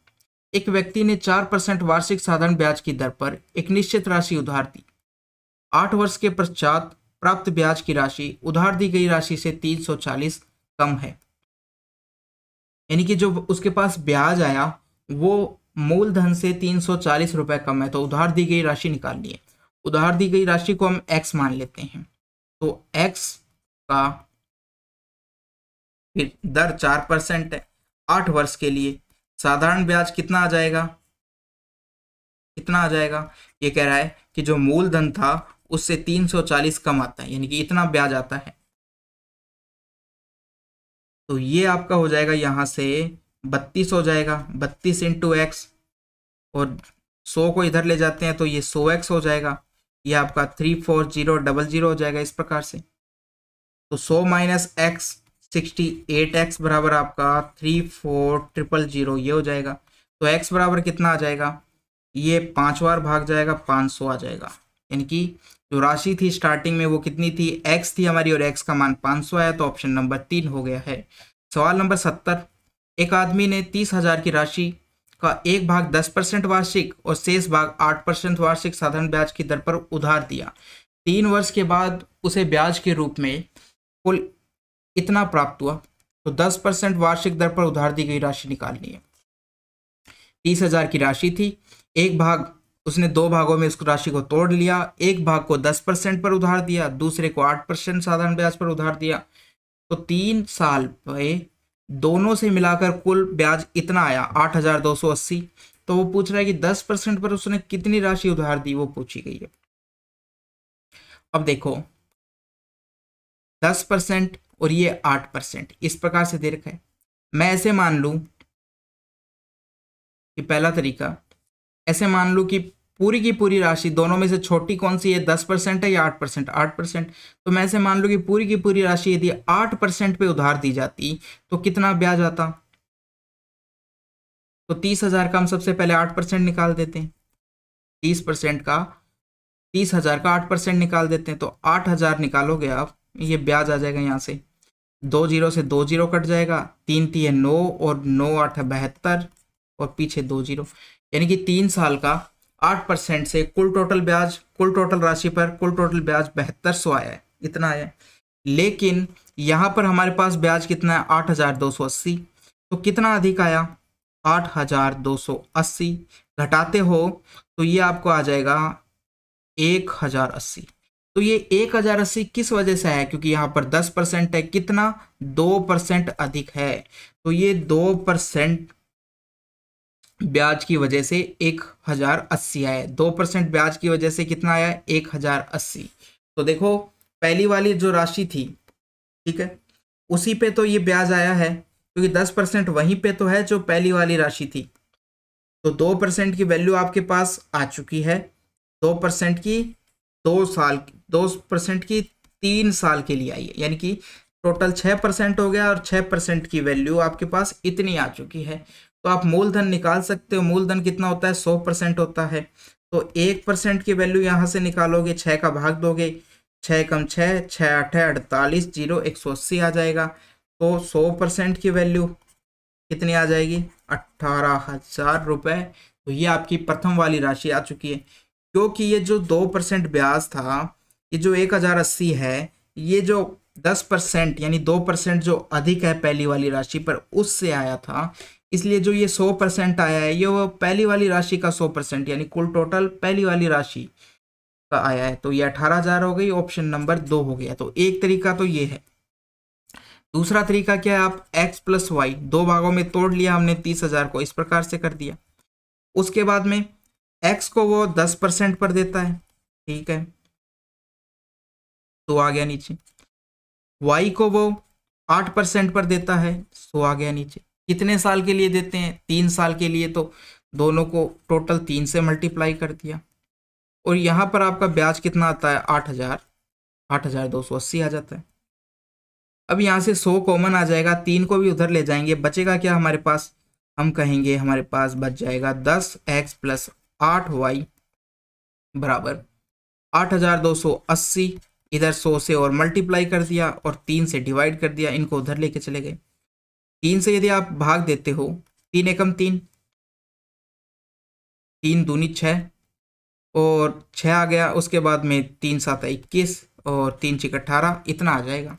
एक व्यक्ति ने चार परसेंट वार्षिक साधारण ब्याज की दर पर एक निश्चित राशि उधार दी। आठ वर्ष के पश्चात प्राप्त ब्याज की राशि उधार दी गई राशि से तीन सौ चालीस कम है। यानी कि जो उसके पास ब्याज आया, वो मूलधन से तीन सौ चालीस रुपए कम है। तो उधार दी गई राशि निकालनी है उधार दी गई राशि को हम एक्स मान लेते हैं। तो एक्स का दर चार परसेंट है आठ वर्ष के लिए। साधारण ब्याज कितना आ जाएगा? कितना आ जाएगा? ये कह रहा है कि जो मूलधन था, उससे तीन सौ चालीस कम आता है। यानी कि इतना ब्याज आता है। तो ये आपका हो जाएगा यहाँ से बत्तीस हो जाएगा। बत्तीस इंटू एक्स और सौ को इधर ले जाते हैं तो ये सौ एक्स हो जाएगा। ये आपका three four zero double zero हो जाएगा इस प्रकार से। तो सौ minus x sixty eight x बराबर आपका थ्री फोर ट्रिपल ज़ीरो ये हो जाएगा। तो एक्स बराबर कितना आ जाएगा? ये पाँच बार भाग जाएगा, पाँच सौ आ जाएगा। यानी कि जो राशि थी स्टार्टिंग में वो कितनी थी? एक्स थी हमारी और एक्स का मान पाँच सौ आया तो ऑप्शन नंबर तीन हो गया है। सवाल नंबर सत्तर, एक आदमी ने तीस हज़ार की राशि का एक भाग दस परसेंट वार्षिक और शेष भाग आठ परसेंट वार्षिक साधारण ब्याज की दर पर उधार दिया। तीन वर्ष के बाद उसे ब्याज के रूप में कुल इतना प्राप्त हुआ तो दस परसेंट वार्षिक दर पर उधार दी गई राशि निकालनी है। तीस हज़ार की राशि थी, एक भाग उसने दो भागों में उस राशि को तोड़ लिया। एक भाग को दस परसेंट पर उधार दिया, दूसरे को आठ परसेंट साधारण ब्याज पर उधार दिया। तो तीन साल पे दोनों से मिलाकर कुल ब्याज इतना आया, आठ हज़ार दो सौ अस्सी। तो वो पूछ रहा है कि दस परसेंट पर उसने कितनी राशि उधार दी, वो पूछी गई है। अब देखो, दस परसेंट और ये आठ परसेंट, इस प्रकार से दे रखा है। मैं ऐसे मान लू कि पहला तरीका, ऐसे मान लू कि पूरी की पूरी राशि, दोनों में से छोटी कौन सी है? दस परसेंट है या आठ परसेंट? आठ परसेंट। तो मैं ऐसे मान लू कि पूरी की पूरी राशि यदि आठ परसेंट पे उधार दी जाती तो कितना ब्याज आता? तो तीस हज़ार का हम सबसे पहले आठ परसेंट निकाल देते हैं। तीस परसेंट का, तीस हज़ार का आठ परसेंट निकाल देते हैं तो आठ हज़ार निकालोगे आप, ये ब्याज आ जाएगा यहाँ से। दो ज़ीरो से दो ज़ीरो कट जाएगा, तीन तीन नौ और नौ आठ बहत्तर, और पीछे दो ज़ीरो। यानी कि तीन साल का आठ परसेंट से कुल टोटल ब्याज, कुल टोटल राशि पर कुल टोटल ब्याज बहत्तर सौ आया है, इतना आया लेकिन यहाँ पर हमारे पास ब्याज कितना है? आठ हज़ार दो सौ अस्सी। तो कितना अधिक आया? आठ हज़ार दो सौ अस्सी। घटाते हो तो ये आपको आ जाएगा एक हज़ार अस्सी। तो ये एक हज़ार अस्सी किस वजह से है क्योंकि यहाँ पर दस परसेंट है, कितना? दो परसेंट अधिक है। तो ये दो परसेंट ब्याज की वजह से एक हज़ार अस्सी आया दो परसेंट ब्याज की वजह से कितना आया एक हज़ार अस्सी। तो देखो, पहली वाली जो राशि थी, ठीक है, उसी पे तो ये ब्याज आया है, क्योंकि दस परसेंट वहीं पे तो है जो पहली वाली राशि थी। तो दो परसेंट की वैल्यू आपके पास आ चुकी है, दो परसेंट की दो साल, दो परसेंट की तीन साल के लिए आई है। यानी कि टोटल छः परसेंट हो गया और छः परसेंट की वैल्यू आपके पास इतनी आ चुकी है। तो आप मूलधन निकाल सकते हो। मूलधन कितना होता है? सौ परसेंट होता है। तो एक परसेंट की वैल्यू यहाँ से निकालोगे छः का भाग दोगे छः कम छः छः आठ अड़तालीस, ज़ीरो, एक सौ अस्सी आ जाएगा। तो सौ परसेंट की वैल्यू कितनी आ जाएगी? अट्ठारह हज़ार रुपये तो ये आपकी प्रथम वाली राशि आ चुकी है। क्योंकि ये जो दो परसेंट ब्याज था, ये जो एक हज़ार अस्सी है, ये जो दस परसेंट यानी दो परसेंट जो अधिक है पहली वाली राशि पर, उससे आया था। इसलिए जो ये सौ परसेंट आया है, ये वो पहली वाली राशि का सौ परसेंट, यानी कुल टोटल पहली वाली राशि का आया है। तो ये अठारह हज़ार हो गई, ऑप्शन नंबर दो हो गया। तो एक तरीका तो ये है। दूसरा तरीका क्या है, आप x प्लस वाई दो भागों में तोड़ लिया, हमने तीस हज़ार को इस प्रकार से कर दिया। उसके बाद में x को वो दस परसेंट पर देता है, ठीक है? तो आ गया नीचे। Y को वो आठ परसेंट पर देता है, सो आ गया नीचे। कितने साल के लिए देते हैं? तीन साल के लिए तो दोनों को टोटल तीन से मल्टीप्लाई कर दिया। और यहाँ पर आपका ब्याज कितना आता है? आठ हज़ार। आठ हज़ार दो सौ अस्सी आ जाता है। अब यहाँ से सौ कॉमन आ जाएगा। तीन को भी उधर ले जाएँगे। बचेगा क्या हमारे पास? हम कहेंगे हमारे पास बच जाएगा दस एक्स प्लस आठ वाई बराबर आठ हज़ार दो सौ अस्सी। इधर सौ से और मल्टीप्लाई कर दिया और तीन से डिवाइड कर दिया। इनको उधर लेके चले गए। तीन से यदि आप भाग देते हो, तीन एकम तीन तीन दूनी छः और छः आ गया, उसके बाद में तीन सात इक्कीस, और तीन चिक अट्ठारह इतना आ जाएगा।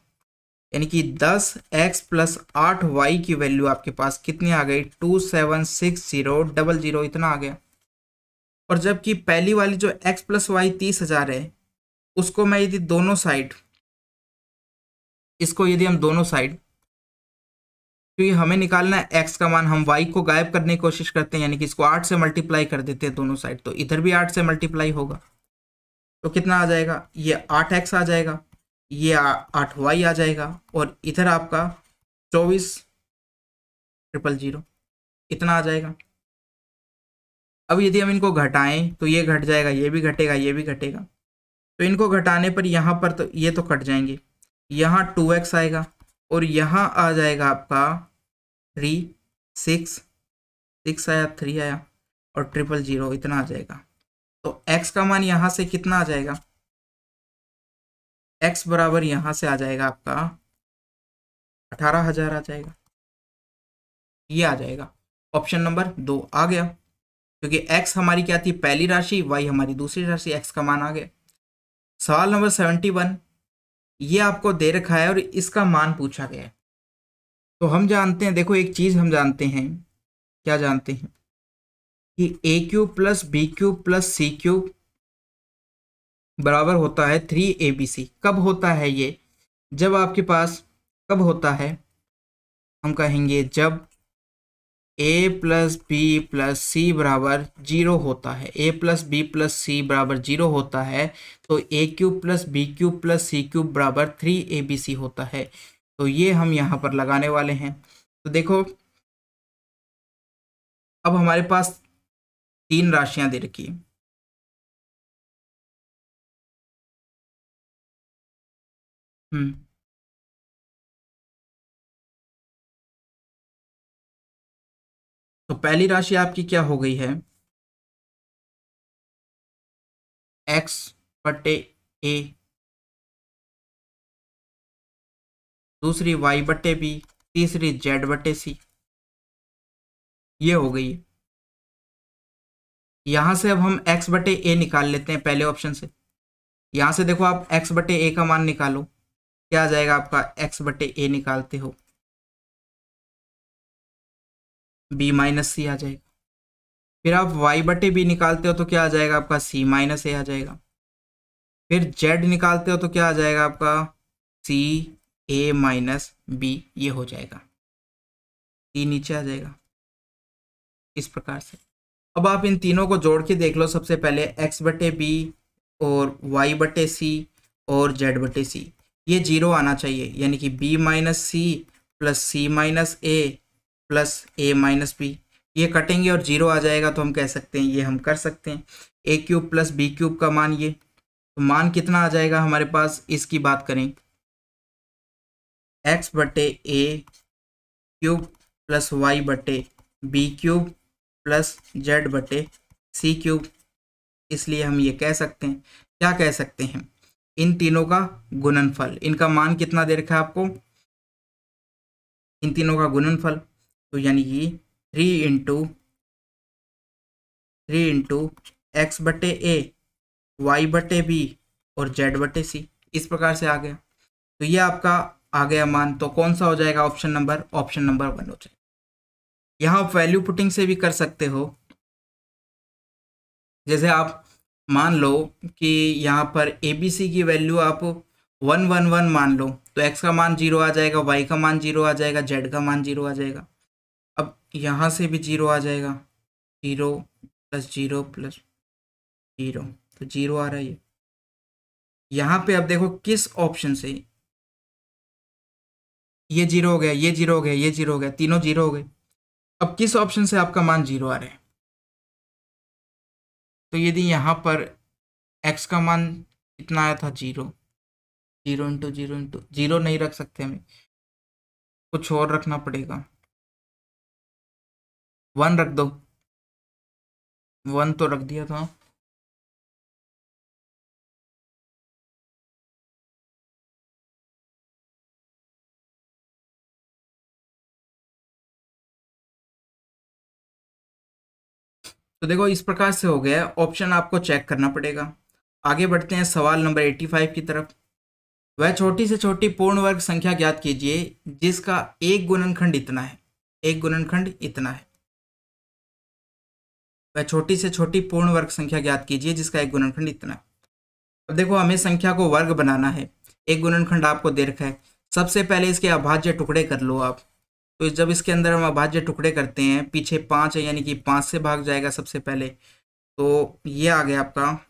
यानी कि दस एक्स प्लस आठ वाई की वैल्यू आपके पास कितनी आ गई? Two seven six zero double zero, इतना आ गया। और जबकि पहली वाली जो एक्स प्लस वाई तीस हज़ार है, उसको मैं यदि दोनों साइड, इसको यदि हम दोनों साइड क्योंकि हमें निकालना है एक्स का मान हम वाई को गायब करने की कोशिश करते हैं, यानी कि इसको आठ से मल्टीप्लाई कर देते हैं दोनों साइड तो इधर भी आठ से मल्टीप्लाई होगा। तो कितना आ जाएगा? ये आठ एक्स आ जाएगा, ये आठ वाई आ जाएगा, और इधर आपका चौबीस ट्रिपल ज़ीरो इतना आ जाएगा। अब यदि हम इनको घटाएँ तो ये घट जाएगा, ये भी घटेगा, ये भी घटेगा। तो इनको घटाने पर यहाँ पर तो ये तो कट जाएँगे। यहाँ टू एक्स आएगा और यहाँ आ जाएगा आपका थ्री सिक्स सिक्स आया थ्री आया और ट्रिपल ज़ीरो इतना आ जाएगा। तो एक्स का मान यहाँ से कितना आ जाएगा? एक्स बराबर यहाँ से आ जाएगा आपका अठारह हज़ार आ जाएगा। ये आ जाएगा। ऑप्शन नंबर दो आ गया। क्योंकि एक्स हमारी क्या थी? पहली राशि वाई हमारी दूसरी राशि एक्स का मान आ गया। सवाल नंबर सेवेंटी वन ये आपको दे रखा है और इसका मान पूछा गया है। तो हम जानते हैं, देखो एक चीज़ हम जानते हैं, क्या जानते हैं? कि a cube plus b cube plus c cube बराबर होता है थ्री ए बी सी कब होता है ये? जब आपके पास, कब होता है? हम कहेंगे जब a plus b plus c बराबर ज़ीरो होता है। A plus b plus c बराबर ज़ीरो होता है तो a cube plus b cube plus c cube बराबर थ्री ए बी सी होता है। तो ये हम यहाँ पर लगाने वाले हैं। तो देखो, अब हमारे पास तीन राशियाँ दे रखी हम्म। तो पहली राशि आपकी क्या हो गई है? एक्स बटे ए दूसरी वाई बटे बी तीसरी जेड बटे सी ये हो गई। है यहाँ से अब हम एक्स बटे ए निकाल लेते हैं पहले ऑप्शन से। यहाँ से देखो आप एक्स बटे ए का मान निकालो। क्या आ जाएगा आपका? एक्स बटे ए निकालते हो। बी माइनस सी आ जाएगा। फिर आप वाई बटे बी निकालते हो तो क्या आ जाएगा आपका सी माइनस ए आ जाएगा। फिर जेड निकालते हो तो क्या आ जाएगा आपका सी ए माइनस बी ये हो जाएगा। सी नीचे आ जाएगा। इस प्रकार से। अब आप इन तीनों को जोड़ के देख लो सबसे पहले। एक्स बटे बी और वाई बटे सी और जेड बटे सी ये ज़ीरो आना चाहिए। यानी कि b minus c plus c minus a plus a minus b, ये कटेंगे और ज़ीरो आ जाएगा तो हम कह सकते हैं, ये हम कर सकते हैं। A cube plus b cube का मान ये तो मान कितना आ जाएगा हमारे पास, इसकी बात करें। एक्स बटे ए क्यूब प्लस वाई बटे बी क्यूब प्लस जेड बटे सी क्यूब, इसलिए हम ये कह सकते हैं। क्या कह सकते हैं? इन तीनों का गुणनफल, इनका मान कितना दे रखा है आपको? इन तीनों का गुणनफल तो यानी कि three into three into x बटे ए वाई बटे बी और जेड बटे सी इस प्रकार से आ गया। तो ये आपका आ गया मान। तो कौन सा हो जाएगा option number option number one हो जाएगा। यहाँ आप वैल्यू पुटिंग से भी कर सकते हो। जैसे आप मान लो कि यहाँ पर ए बी सी की वैल्यू आप वन वन वन मान लो। तो एक्स का मान ज़ीरो आ जाएगा वाई का मान ज़ीरो आ जाएगा जेड का मान ज़ीरो आ जाएगा। यहाँ से भी ज़ीरो आ जाएगा। Zero plus zero plus zero. तो ज़ीरो आ रहा है ये। यहाँ पे अब देखो किस ऑप्शन से ये ज़ीरो हो गया, ये ज़ीरो हो गया, ये ज़ीरो हो गया, तीनों ज़ीरो हो गए। अब किस ऑप्शन से आपका मान ज़ीरो आ रहा है? तो यदि यहाँ पर एक्स का मान कितना आया था zero zero into zero into zero नहीं रख सकते हमें। कुछ और रखना पड़ेगा। वन रख दो। वन तो रख दिया था। तो देखो, इस प्रकार से हो गया। ऑप्शन आपको चेक करना पड़ेगा। आगे बढ़ते हैं सवाल नंबर एट्टी फाइव की तरफ़। वह छोटी से छोटी पूर्ण वर्ग संख्या ज्ञात कीजिए, जिसका एक गुणनखंड इतना है। एक गुणनखंड इतना है। वह छोटी से छोटी पूर्ण वर्ग संख्या ज्ञात कीजिए, जिसका एक गुणनखंड इतना। अब देखो, हमें संख्या को वर्ग बनाना है। एक गुणनखंड आपको दे रखा है। सबसे पहले इसके अभाज्य टुकड़े कर लो आप। तो जब इसके अंदर हम अभाज्य टुकड़े करते हैं, पीछे पाँच है, यानी कि पाँच से भाग जाएगा सबसे पहले। तो ये आ गया आपका।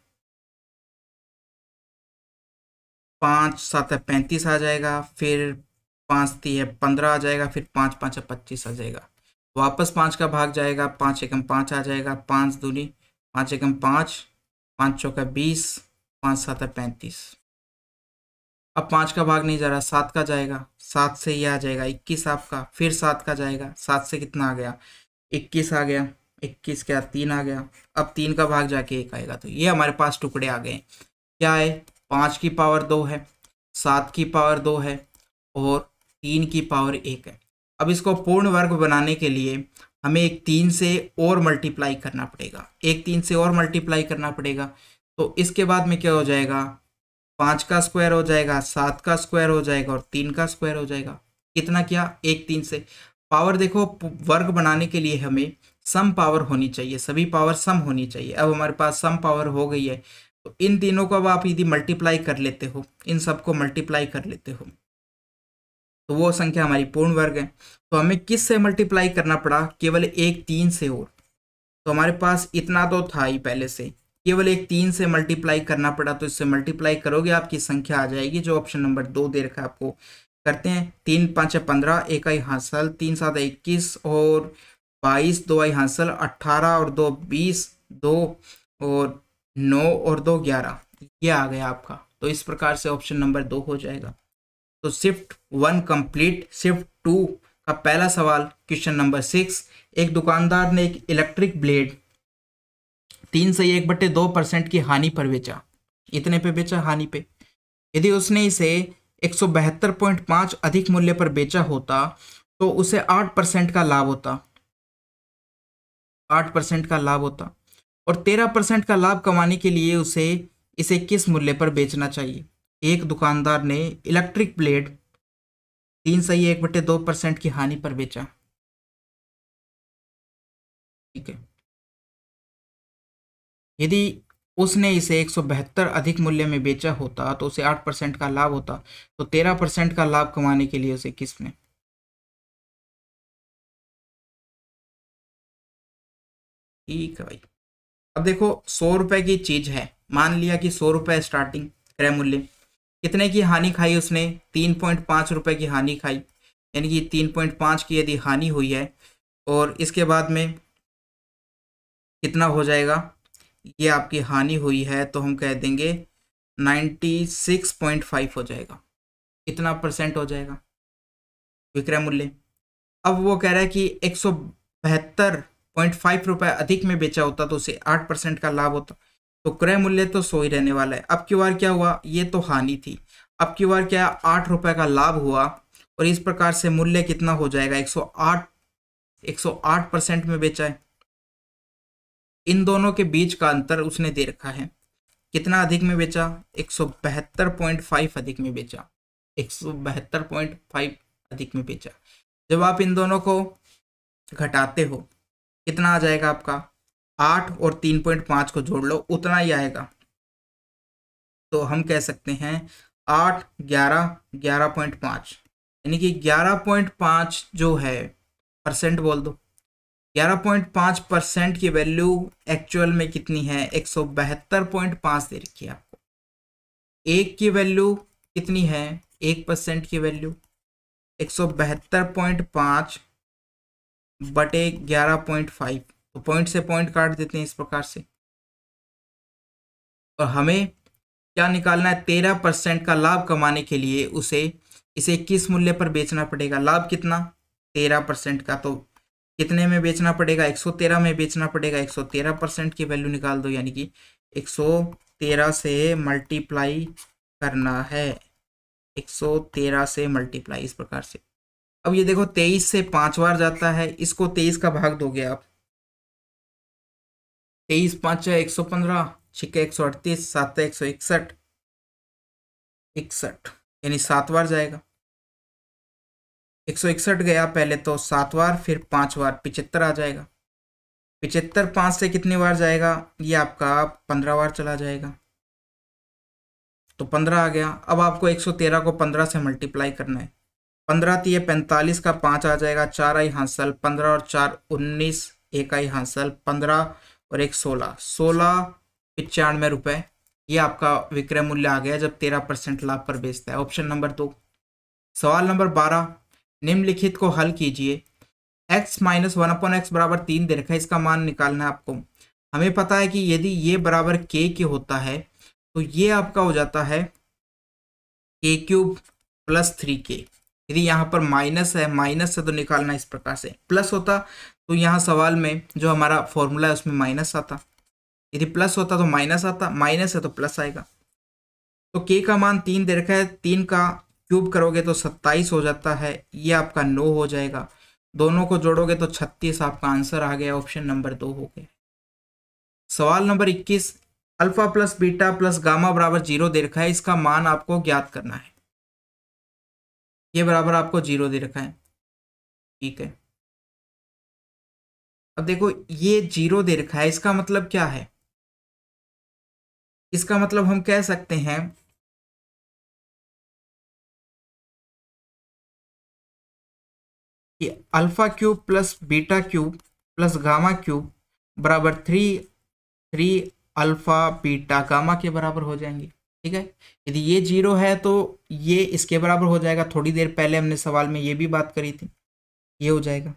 पाँच, सात है, पैंतीस आ जाएगा। फिर पाँच ती है, पंद्रह आ जाएगा। फिर पाँच पाँच है, पच्चीस आ जाएगा। वापस पाँच का भाग जाएगा, पाँच एकम पाँच आ जाएगा, पाँच दूनी, पाँच एकम पाँच पाँच चौका बीस, पाँच सात है पैंतीस। अब पाँच का भाग नहीं जा रहा, सात का जाएगा, सात से ये आ जाएगा, इक्कीस आपका, फिर सात का जाएगा, सात से कितना आ गया? इक्कीस आ गया, इक्कीस क्या तीन आ गया, अब तीन का भाग जाके एक आएगा तो ये हमारे पास टुकड़े आ गए। क्या है? पाँच की पावर दो है, सात की पावर दो है और तीन की पावर एक है। अब इसको पूर्ण वर्ग बनाने के लिए हमें एक तीन से और मल्टीप्लाई करना पड़ेगा। एक तीन से और मल्टीप्लाई करना पड़ेगा। तो इसके बाद में क्या हो जाएगा? पाँच का स्क्वायर हो जाएगा, सात का स्क्वायर हो जाएगा और तीन का स्क्वायर हो जाएगा। कितना क्या? एक तीन से। पावर देखो, वर्ग बनाने के लिए हमें सम पावर होनी चाहिए। सभी पावर सम होनी चाहिए। अब हमारे पास सम पावर हो गई है। तो इन तीनों को अब आप यदि मल्टीप्लाई कर लेते हो, इन सबको मल्टीप्लाई कर लेते हो। तो वो संख्या हमारी पूर्ण वर्ग है। तो हमें किस से मल्टीप्लाई करना पड़ा? केवल एक तीन से और। तो हमारे पास इतना तो था ही पहले से। केवल एक तीन से मल्टीप्लाई करना पड़ा तो इससे मल्टीप्लाई करोगे आपकी संख्या आ जाएगी, जो ऑप्शन नंबर दो दे रखा है आपको। करते हैं। तीन पाँच पंद्रह, एक आई हासिल, तीन सात इक्कीस और बाईस, दो आई हासिल अट्ठारह और दो बीस, दो और नौ और दो ग्यारह। ये आ गया आपका। तो इस प्रकार से ऑप्शन नंबर दो हो जाएगा। तो shift one complete shift two का पहला सवाल क्वेश्चन नंबर सिक्स एक दुकानदार ने एक इलेक्ट्रिक ब्लेड तीन से एक बट्टे दो परसेंट की हानि पर बेचा। इतने पे बेचा हानि पे। यदि उसने इसे एक सौ बहत्तर पॉइंट पाँच अधिक मूल्य पर बेचा होता तो उसे आठ परसेंट का लाभ होता। आठ परसेंट का लाभ होता। और तेरह परसेंट का लाभ कमाने के लिए उसे इसे किस मूल्य पर बेचना चाहिए? एक दुकानदार ने इलेक्ट्रिक ब्लेड तीन सही एक बटे दो परसेंट की हानि पर बेचा। ठीक है। यदि उसने इसे एक सौ बहत्तर अधिक मूल्य में बेचा होता तो उसे आठ परसेंट का लाभ होता तो तेरह परसेंट का लाभ कमाने के लिए उसे किसने ठीक है भाई। अब देखो, सौ रुपए की चीज़ है। मान लिया कि सौ रुपए स्टार्टिंग क्रय मूल्य। कितने की हानि खाई उसने? तीन पॉइंट पाँच रुपये की हानि खाई। यानी कि तीन पॉइंट पाँच की यदि हानि हुई है, और इसके बाद में कितना हो जाएगा? ये आपकी हानि हुई है तो हम कह देंगे नाइन्टी सिक्स पॉइंट फाइव हो जाएगा। कितना परसेंट हो जाएगा? विक्रय मूल्य। अब वो कह रहा है कि एक सौ बहत्तर पॉइंट फाइव रुपये अधिक में बेचा होता तो उसे आठ परसेंट का लाभ होता। तो क्रय मूल्य तो सो ही रहने वाला है। अब की बार क्या हुआ? ये तो हानि थी। अब की बार क्या आठ रुपए का लाभ हुआ और इस प्रकार से मूल्य कितना हो जाएगा? एक सौ आठ, एक सौ आठ परसेंट में बेचा है। इन दोनों के बीच का अंतर उसने दे रखा है। कितना अधिक में बेचा? एक अधिक में बेचा। एक अधिक में बेचा। जब आप इन दोनों को घटाते हो, कितना आ जाएगा आपका? आठ और तीन पॉइंट पाँच को जोड़ लो, उतना ही आएगा। तो हम कह सकते हैं आठ, ग्यारह ग्यारह पॉइंट पाँच। यानी कि ग्यारह पॉइंट पाँच जो है, परसेंट बोल दो। ग्यारह पॉइंट पाँच परसेंट की वैल्यू एक्चुअल में कितनी है? एक सौ बहत्तर पॉइंट पाँच दे रखी है आपको। एक की वैल्यू कितनी है? एक परसेंट की वैल्यू। एक सौ बहत्तर पॉइंट पाँच बटे ग्यारह पॉइंट फाइव। तो पॉइंट से पॉइंट काट देते हैं इस प्रकार से। और हमें क्या निकालना है? तेरह परसेंट का लाभ कमाने के लिए उसे, इसे किस मूल्य पर बेचना पड़ेगा? लाभ कितना? तेरह परसेंट का। तो कितने में बेचना पड़ेगा? एक सौ तेरह में बेचना पड़ेगा। एक सौ तेरह परसेंट की वैल्यू निकाल दो, यानी कि एक सौ तेरह से मल्टीप्लाई करना है। एक सौ तेरह से मल्टीप्लाई इस प्रकार से। अब ये देखो, तेईस से पाँच बार जाता है। इसको तेईस का भाग दोगे आप। तेईस, पाँच एक सौ पंद्रह छिक्का एक सौ अड़तीस, सात एक सौ इकसठ। इकसठ, यानी सात बार जाएगा। एक सौ इकसठ गया पहले तो सात बार, फिर पाँच बार, पिचहत्तर आ जाएगा। पिचहत्तर, पाँच से कितनी बार जाएगा? ये आपका पंद्रह बार चला जाएगा। तो पंद्रह आ गया। अब आपको एक सौ तेरह को पंद्रह से मल्टीप्लाई करना है। पंद्रह तीय पैंतालीस का पाँच आ जाएगा। चार आई हासिल पंद्रह और चार उन्नीस, एक आई हासिल पंद्रह। और एक सोलह सोलह पचानवे रुपये ये आपका विक्रय मूल्य आ गया जब तेरह परसेंट लाभ पर बेचता है। ऑप्शन नंबर दो। सवाल नंबर बारह। निम्नलिखित को हल कीजिए। X minus one upon x बराबर तीन दे रखा है। इसका मान निकालना है आपको। हमें पता है कि यदि ये बराबर के के होता है तो ये आपका हो जाता है के क्यूब प्लस थ्री के यदि यहाँ पर माइनस है माइनस है तो निकालना इस प्रकार से। प्लस होता तो यहाँ सवाल में जो हमारा फॉर्मूला है, उसमें माइनस आता। यदि प्लस होता तो माइनस आता माइनस है तो प्लस आएगा। तो के का मान तीन दे रखा है, तीन का क्यूब करोगे तो सत्ताईस हो जाता है, ये आपका नो हो जाएगा। दोनों को जोड़ोगे तो छत्तीस, आपका आंसर आ गया ऑप्शन नंबर दो हो गया। सवाल नंबर इक्कीस alpha plus beta plus gamma बराबर ज़ीरो दे रखा है, इसका मान आपको ज्ञात करना है। ये बराबर आपको ज़ीरो दे रखा है। ठीक है। अब देखो, ये ज़ीरो दे रखा है, इसका मतलब क्या है? इसका मतलब हम कह सकते हैं, कि alpha cube plus beta cube plus gamma cube बराबर three three alpha beta gamma के बराबर हो जाएँगे, ठीक है? यदि ये ज़ीरो है तो ये इसके बराबर हो जाएगा, थोड़ी देर पहले हमने सवाल में ये भी बात करी थी, ये हो जाएगा।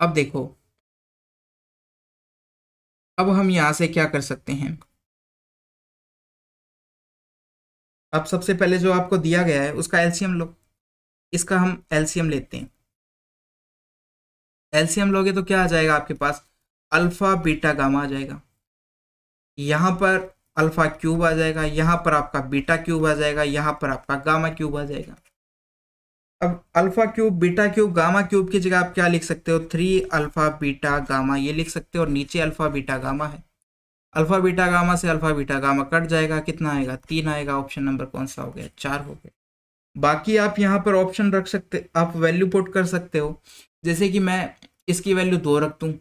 अब देखो। अब हम यहाँ से क्या कर सकते हैं? अब सबसे पहले जो आपको दिया गया है, उसका एलसीएम लो। इसका हम एलसीएम लेते हैं। एलसीएम लोगे तो क्या आ जाएगा आपके पास? अल्फ़ा, बीटा, गामा आ जाएगा। यहाँ पर अल्फ़ा क्यूब आ जाएगा, यहाँ पर आपका बीटा क्यूब आ जाएगा, यहाँ पर आपका गामा क्यूब आ जाएगा। अब alpha cube, beta cube, gamma cube की जगह आप क्या लिख सकते हो? थ्री अल्फ़ा, बीटा, गामा, ये लिख सकते हो, और नीचे अल्फ़ा, बीटा, गामा है। अल्फ़ा, बीटा, गामा से अल्फ़ा, बीटा, गामा कट जाएगा। कितना आएगा? तीन आएगा। ऑप्शन नंबर कौन सा हो गया? चार हो गया। बाकी आप यहाँ पर ऑप्शन रख सकते, आप वैल्यू पुट कर सकते हो। जैसे कि मैं इसकी वैल्यू दो रख दूँ,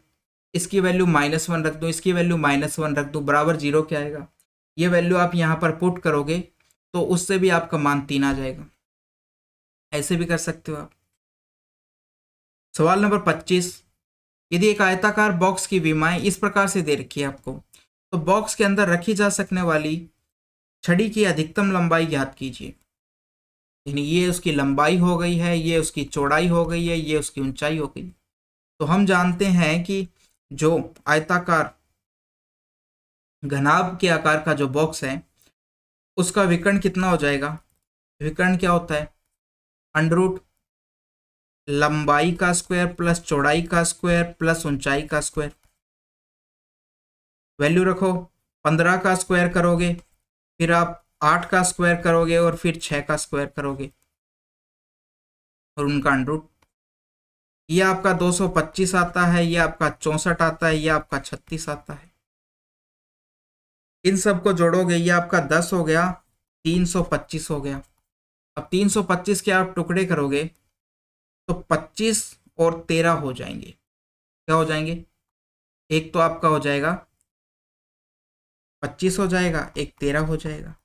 इसकी वैल्यू माइनस वन रख दूँ, इसकी वैल्यू माइनस वन रख दूँ, बराबर ज़ीरो क्या आएगा? ये वैल्यू आप यहाँ पर पुट करोगे तो उससे भी आपका मान तीन आ जाएगा। ऐसे भी कर सकते हो आप। सवाल नंबर पच्चीस। यदि एक आयताकार बॉक्स की विमाएँ इस प्रकार से दे रखी है आपको तो बॉक्स के अंदर रखी जा सकने वाली छड़ी की अधिकतम लंबाई ज्ञात कीजिए। यानी ये उसकी लंबाई हो गई है, ये उसकी चौड़ाई हो गई है, ये उसकी ऊंचाई हो गई। तो हम जानते हैं कि जो आयताकार घनाभ के आकार का जो बॉक्स है, उसका विकर्ण कितना हो जाएगा? विकर्ण क्या होता है? अंडरूट, लंबाई का स्क्वायर प्लस चौड़ाई का स्क्वायर प्लस ऊंचाई का स्क्वायर वैल्यू रखो, पंद्रह का स्क्वायर करोगे, फिर आप आठ का स्क्वायर करोगे और फिर छः का स्क्वायर करोगे। और उनका अंडरूट। ये आपका 225 आता है, ये आपका चौंसठ आता है, ये आपका 36 आता है। इन सबको जोड़ोगे, ये आपका 10 हो गया 325 हो गया। अब 325 के आप टुकड़े करोगे तो 25 और 13 हो जाएँगे। क्या हो जाएँगे? एक तो आपका हो जाएगा 25 हो जाएगा, एक 13 हो जाएगा।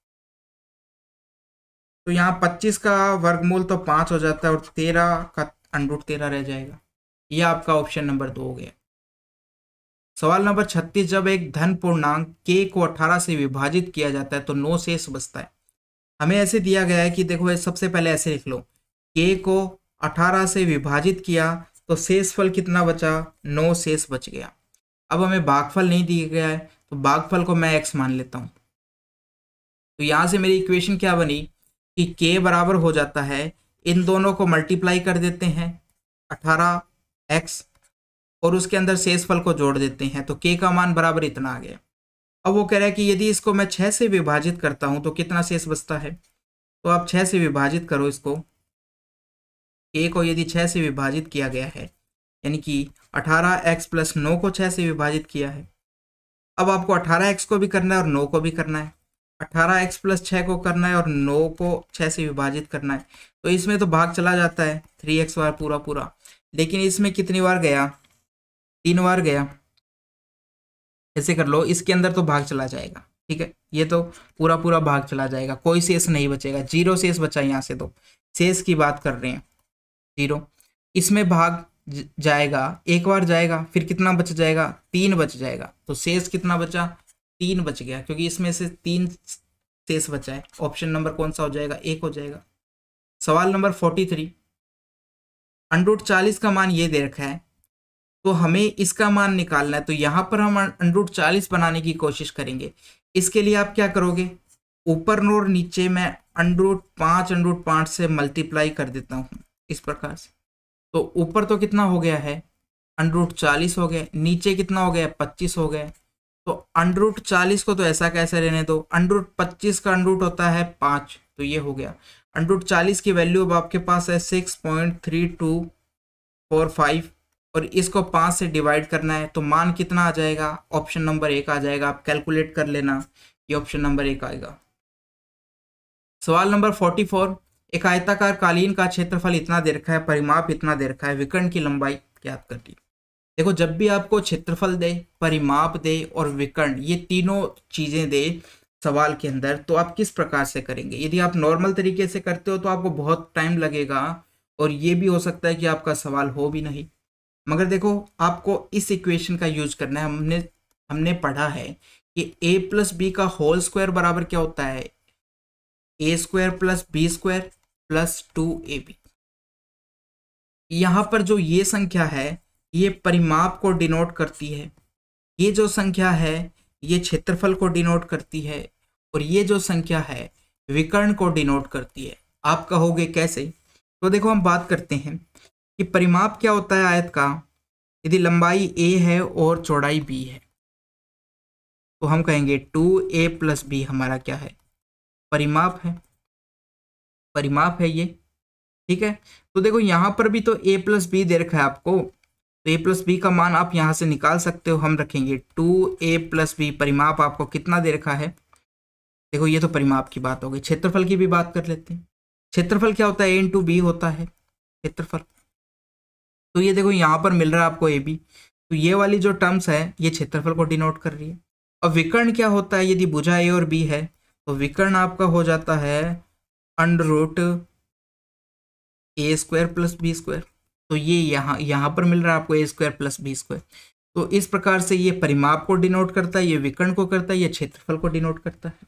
तो यहाँ 25 का वर्गमूल तो पाँच हो जाता है और 13 का अंडरूट तेरह रह जाएगा। यह आपका ऑप्शन नंबर दो हो गया। सवाल नंबर छत्तीस, जब एक धन पूर्णांक के को अठारह से विभाजित किया जाता है तो नौ शेष बचता है। हमें ऐसे दिया गया है कि देखो सबसे पहले ऐसे लिख लो। के को अठारह से विभाजित किया तो शेष फल कितना बचा? नौ शेष बच गया। अब हमें भागफल नहीं दिया गया है तो भागफल को मैं एक्स मान लेता हूँ। तो यहाँ से मेरी इक्वेशन क्या बनी? कि के बराबर हो जाता है, इन दोनों को मल्टीप्लाई कर देते हैं, अठारह एक्स और उसके अंदर शेष फल को जोड़ देते हैं तो के का मान बराबर इतना आ गया। अब वो कह रहा है कि यदि इसको मैं छः से विभाजित करता हूँ तो कितना शेष बचता है? तो आप छः से विभाजित करो इसको। ए को यदि छः से विभाजित किया गया है, यानी कि अठारह एक्स प्लस नौ को छः से विभाजित किया है। अब आपको अठारह एक्स को भी करना है और नौ को भी करना है। अठारह एक्स प्लस छः को करना है और नौ को छः से विभाजित करना है। तो इसमें तो भाग चला जाता है, थ्री एक्स बार पूरा पूरा। लेकिन इसमें कितनी बार गया? तीन बार गया। ऐसे कर लो, इसके अंदर तो भाग चला जाएगा, ठीक है? ये तो पूरा पूरा भाग चला जाएगा, कोई शेष नहीं बचेगा, ज़ीरो शेष बचा यहाँ से तो। शेष की बात कर रहे हैं, ज़ीरो। इसमें भाग जाएगा, एक बार जाएगा, फिर कितना बच जाएगा? तीन बच जाएगा। तो शेष कितना बचा? तीन बच गया, क्योंकि इसमें से तीन शेष बचा है। ऑप्शन नंबर कौन सा हो जाएगा? एक हो जाएगा। सवाल नंबर फोर्टी थ्री अंडरूट चालीस का मान ये दे रखा है तो हमें इसका मान निकालना है। तो यहाँ पर हम अंडरूट चालीस बनाने की कोशिश करेंगे। इसके लिए आप क्या करोगे? ऊपर और नीचे मैं अंडरूट पाँच अंडरूट पाँच से मल्टीप्लाई कर देता हूँ इस प्रकार से। तो ऊपर तो कितना हो गया है? अंडरूट चालीस हो गया। नीचे कितना हो गया? पच्चीस हो गया। तो अंडरूट चालीस को तो ऐसा कैसे रहने दो? अंडरूट पच्चीस का अंडरूट होता है पाँच तो ये हो गया। अंडरूट चालीस की वैल्यू अब आपके पास है six point three two four five और इसको पाँच से डिवाइड करना है तो मान कितना आ जाएगा? ऑप्शन नंबर एक आ जाएगा, आप कैलकुलेट कर लेना ये ऑप्शन नंबर एक आएगा। सवाल नंबर फोर्टी फोर एक आयताकार कालीन का क्षेत्रफल इतना दे रखा है, परिमाप इतना दे रखा है, विकर्ण की लंबाई ज्ञात करनी देखो, जब भी आपको क्षेत्रफल दे, परिमाप दे और विकर्ण, ये तीनों चीज़ें दे सवाल के अंदर तो आप किस प्रकार से करेंगे? यदि आप नॉर्मल तरीके से करते हो तो आपको बहुत टाइम लगेगा और ये भी हो सकता है कि आपका सवाल हो भी नहीं। मगर देखो, आपको इस इक्वेशन का यूज़ करना है। हमने हमने पढ़ा है कि a प्लस बी का होल स्क्वायर बराबर क्या होता है? A square plus b square plus two a b यहाँ पर जो ये संख्या है, ये परिमाप को डिनोट करती है। ये जो संख्या है, ये क्षेत्रफल को डिनोट करती है और ये जो संख्या है, विकर्ण को डिनोट करती है। आप कहोगे कैसे? तो देखो, हम बात करते हैं। कि परिमाप क्या होता है आयत का? यदि लंबाई ए है और चौड़ाई बी है तो हम कहेंगे टू ए प्लस बी हमारा क्या है? परिमाप है। परिमाप है ये, ठीक है? तो देखो, यहाँ पर भी तो ए प्लस बी दे रखा है आपको। तो ए प्लस बी का मान आप यहाँ से निकाल सकते हो। हम रखेंगे टू ए प्लस बी परिमाप आपको कितना दे रखा है? देखो, ये तो परिमाप की बात हो गई। क्षेत्रफल की भी बात कर लेते हैं। क्षेत्रफल क्या होता है? ए इंटू बी होता है। क्षेत्रफल। तो ये देखो यहाँ पर मिल रहा है आपको ए बी तो ये वाली जो टर्म्स है, ये क्षेत्रफल को डिनोट कर रही है। और विकर्ण क्या होता है? यदि भुजा ए और बी है तो विकर्ण आपका हो जाता है under root a square plus b square तो ये यहाँ यहाँ पर मिल रहा है आपको a square plus b square तो इस प्रकार से ये परिमाप को डिनोट करता है, ये विकर्ण को करता है, ये क्षेत्रफल को डिनोट करता है।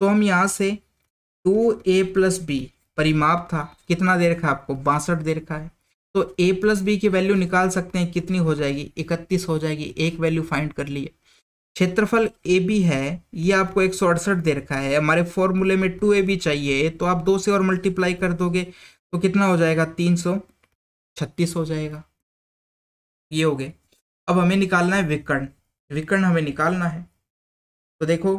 तो हम यहाँ से टू ए प्लस बी परिमाप था, कितना दे रखा है आपको? बासठ दे रखा है। तो ए प्लस बी की वैल्यू निकाल सकते हैं, कितनी हो जाएगी? इकतीस हो जाएगी, एक वैल्यू फाइंड कर लिए। क्षेत्रफल ए बी है, ये आपको एक सौ अड़सठ दे रखा है। हमारे फॉर्मूले में टू ए बी चाहिए तो आप दो से और मल्टीप्लाई कर दोगे तो कितना हो जाएगा? तीन सौ छत्तीस हो जाएगा। ये हो गए। अब हमें निकालना है विकर्ण। विकर्ण हमें निकालना है। तो देखो,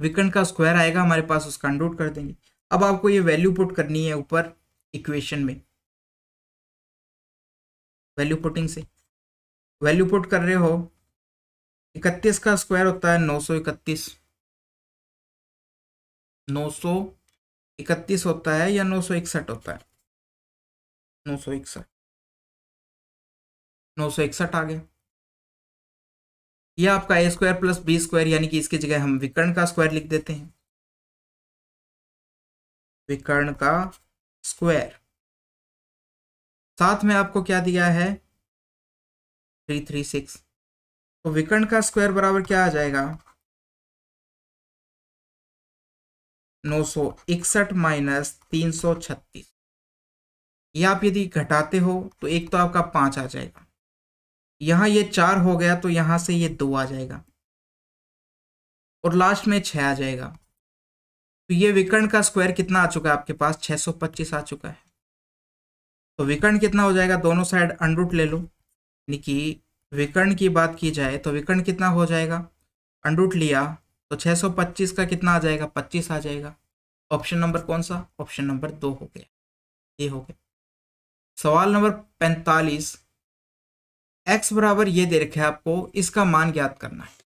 विकर्ण का स्क्वायर आएगा, हमारे पास उसका अंडूट कर देंगे। अब आपको ये वैल्यू पुट करनी है ऊपर इक्वेशन में। वैल्यू पुटिंग से। वैल्यू पुट कर रहे हो, इकतीस का स्क्वायर होता है नौ सौ इकतीस। नौ सौ इकतीस होता है या नौ सौ इकसठ होता है? नौ सौ इकसठ। नौ सौ इकसठ आ गया। यह आपका a square plus b square यानी कि इसकी जगह हम विकर्ण का स्क्वायर लिख देते हैं। विकर्ण का स्क्वायर साथ में आपको क्या दिया है? Three three, six. तो विकर्ण का स्क्वायर बराबर क्या आ जाएगा? नौ सौ इकसठ माइनस तीन सौ छत्तीस। ये आप यदि घटाते हो तो एक तो आपका पाँच आ जाएगा। यहाँ ये चार हो गया तो यहाँ से ये दो आ जाएगा। और लास्ट में छह आ जाएगा। तो ये विकर्ण का स्क्वायर कितना आ चुका है आपके पास? 625 आ चुका है। तो विकर्ण कितना हो जाएगा? दोनों साइड अंडरूट ले लो। यानी कि विकर्ण की बात की जाए तो विकर्ण कितना हो जाएगा? अंडरूट लिया तो 625 का कितना आ जाएगा? 25 आ जाएगा। ऑप्शन नंबर कौन सा? ऑप्शन नंबर दो हो गया। ये हो गया। सवाल नंबर पैंतालीस। एक्स बराबर ये दे रखे है आपको, इसका मान ज्ञात करना है।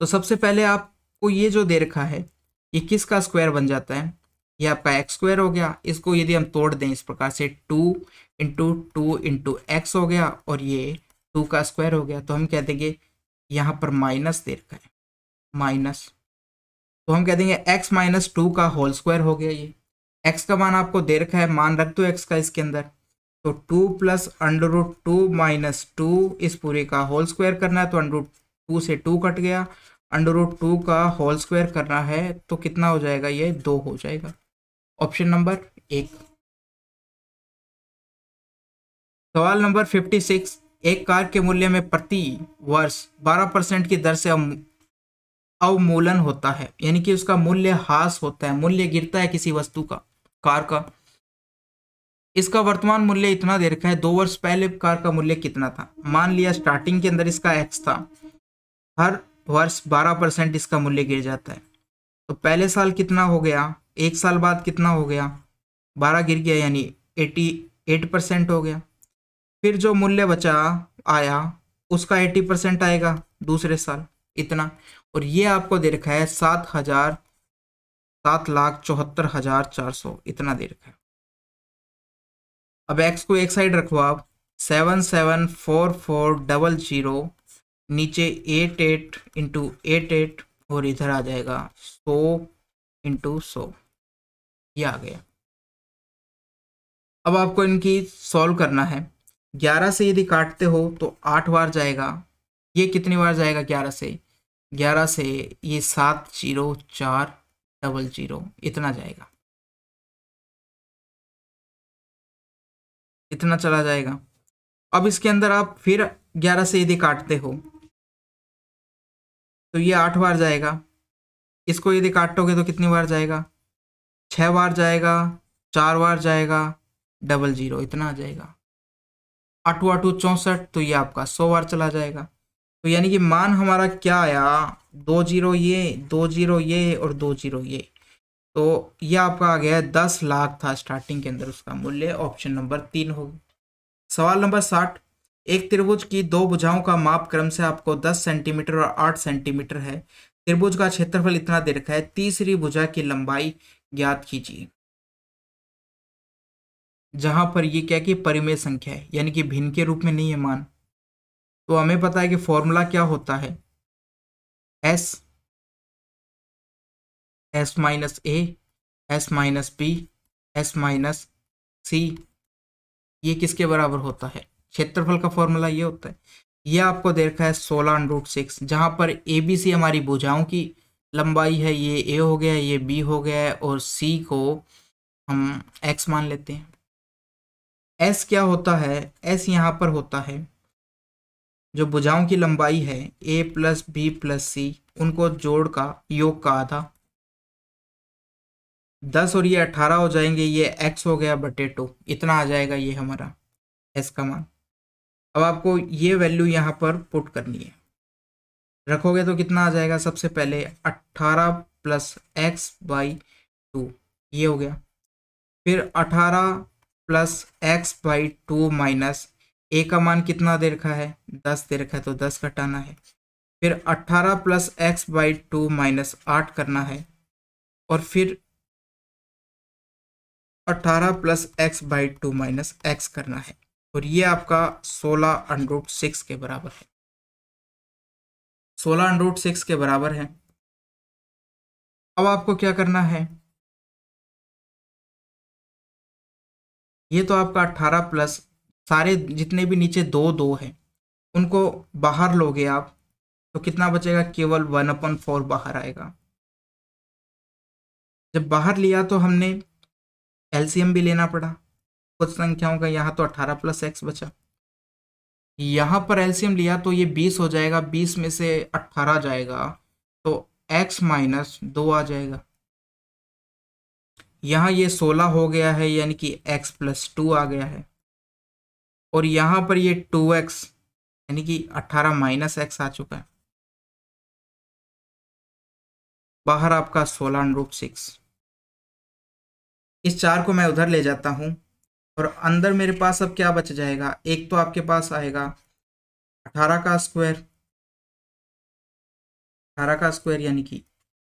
तो सबसे पहले आपको ये जो दे रखा है, ये किसका स्क्वायर बन जाता है? ये आपका एक्स स्क्वायर हो गया। इसको यदि हम तोड़ दें, इस प्रकार से two into two into x हो गया और ये टू का स्क्वायर हो गया। तो हम कह देंगे यहाँ पर माइनस दे रखा है। माइनस तो हम कह देंगे एक्स माइनस टू का होल स्क्वायर हो गया ये। एक्स का मान आपको दे रखा है, मान रख दो एक्स का इसके अंदर। तो two plus under root two minus two इस पूरे का होल स्क्वायर करना है। तो अंडर रूट टू से टू कट गया। अंडर रूट टू का होल स्क्वायर करना है तो कितना हो जाएगा ये? दो हो जाएगा। ऑप्शन नंबर एक। सवाल नंबर फिफ्टी सिक्स एक कार के मूल्य में प्रति वर्ष बारह परसेंट की दर से अवमूलन होता है, यानी कि उसका मूल्य हास होता है, मूल्य गिरता है किसी वस्तु का, कार का। इसका वर्तमान मूल्य इतना दे रखा है, दो वर्ष पहले कार का मूल्य कितना था? मान लिया स्टार्टिंग के अंदर इसका एक्स था, हर वर्ष बारह परसेंट इसका मूल्य गिर जाता है। तो पहले साल कितना हो गया? एक साल बाद कितना हो गया? बारह गिर गया, यानी एटी, एट परसेंट हो गया। फिर जो मूल्य बचा, आया, उसका एटी परसेंट आएगा दूसरे साल। इतना। और ये आपको दे रखा है सात हज़ार, सात लाख चौहत्तर हज़ार चार सौ। इतना दे रखा है। अब एक्स को एक साइड रखो आप। Seven seven four four double zero, नीचे eight eight into eight eight, और इधर आ जाएगा सौ इंटू सौ। ये आ गया। अब आपको इनकी सॉल्व करना है। ग्यारह से यदि काटते हो तो आठ बार जाएगा। ये कितनी बार जाएगा ग्यारह से? ग्यारह से ये सात ज़ीरो चार डबल ज़ीरो, इतना जाएगा। इतना चला जाएगा। अब इसके अंदर आप फिर ग्यारह से यदि काटते हो तो ये आठ बार जाएगा। इसको यदि काटोगे तो कितनी बार जाएगा? छः बार जाएगा, चार बार जाएगा, डबल ज़ीरो, इतना आ जाएगा। आठू आठू चौंसठ तो ये आपका सौ बार चला जाएगा। तो यानी कि मान हमारा क्या आया? दो ज़ीरो ये, दो ज़ीरो ये और दो ज़ीरो ये। तो ये आपका आ गया दस लाख था स्टार्टिंग के अंदर उसका मूल्य, ऑप्शन नंबर तीन होगी सवाल नंबर साठ, एक त्रिभुज की दो भुजाओं का माप क्रम से आपको 10 सेंटीमीटर और आठ सेंटीमीटर है। त्रिभुज का क्षेत्रफल इतना दे रखा है, तीसरी भुजा की लंबाई ज्ञात कीजिए। जहाँ पर ये क्या कि परिमेय संख्या है, यानी कि भिन्न के रूप में नहीं है मान तो हमें पता है कि फॉर्मूला क्या होता है? S s minus a s minus b s minus c ये किसके बराबर होता है? क्षेत्रफल का फॉर्मूला ये होता है। ये आपको देखा है सोलह रूट सिक्स जहाँ पर ए बी सी हमारी भुजाओं की लंबाई है, ये ए हो गया, ये बी हो गया है और सी को हम एक्स मान लेते हैं। एस क्या होता है? एस यहाँ पर होता है, जो भुजाओं की लंबाई है a plus b plus c उनको जोड़ का योग का आधा दस और ये अठारह हो जाएँगे, ये एक्स हो गया बटे टू इतना आ जाएगा ये हमारा एस का मान। अब आपको ये वैल्यू यहाँ पर पुट करनी है। रखोगे तो कितना आ जाएगा? सबसे पहले अट्ठारह प्लस एक्स बाई टू ये हो गया। फिर अठारह plus x by two minus a का मान कितना दे रखा है? दस दे रखा है तो दस घटाना है। फिर अट्ठारह plus x by two minus आठ करना है। और फिर अट्ठारह plus x by two minus x करना है। और ये आपका सोलह अंडरूट सिक्स के बराबर है। सोलह अंडरूट सिक्स के बराबर है। अब आपको क्या करना है? ये तो आपका अट्ठारह प्लस सारे जितने भी नीचे दो दो हैं, उनको बाहर लोगे आप तो कितना बचेगा? केवल वन अपन फोर बाहर आएगा। जब बाहर लिया तो हमने एलसीएम भी लेना पड़ा। कुछ संख्याओं का यहाँ तो अठारह प्लस एक्स बचा। यहाँ पर एल्सियम लिया तो ये बीस हो जाएगा, बीस में से अट्ठारह जाएगा तो एक्स माइनस दो आ जाएगा। यहाँ ये सोलह हो गया है, यानी कि एक्स प्लस टू आ गया है। और यहाँ पर ये टू एक्स, यानी कि अट्ठारह माइनस एक्स आ चुका है। बाहर आपका सोलह रूप सिक्स इस चार को मैं उधर ले जाता हूँ। और अंदर मेरे पास अब क्या बच जाएगा? एक तो आपके पास आएगा अठारह का स्क्वायर अठारह का स्क्वायर यानी कि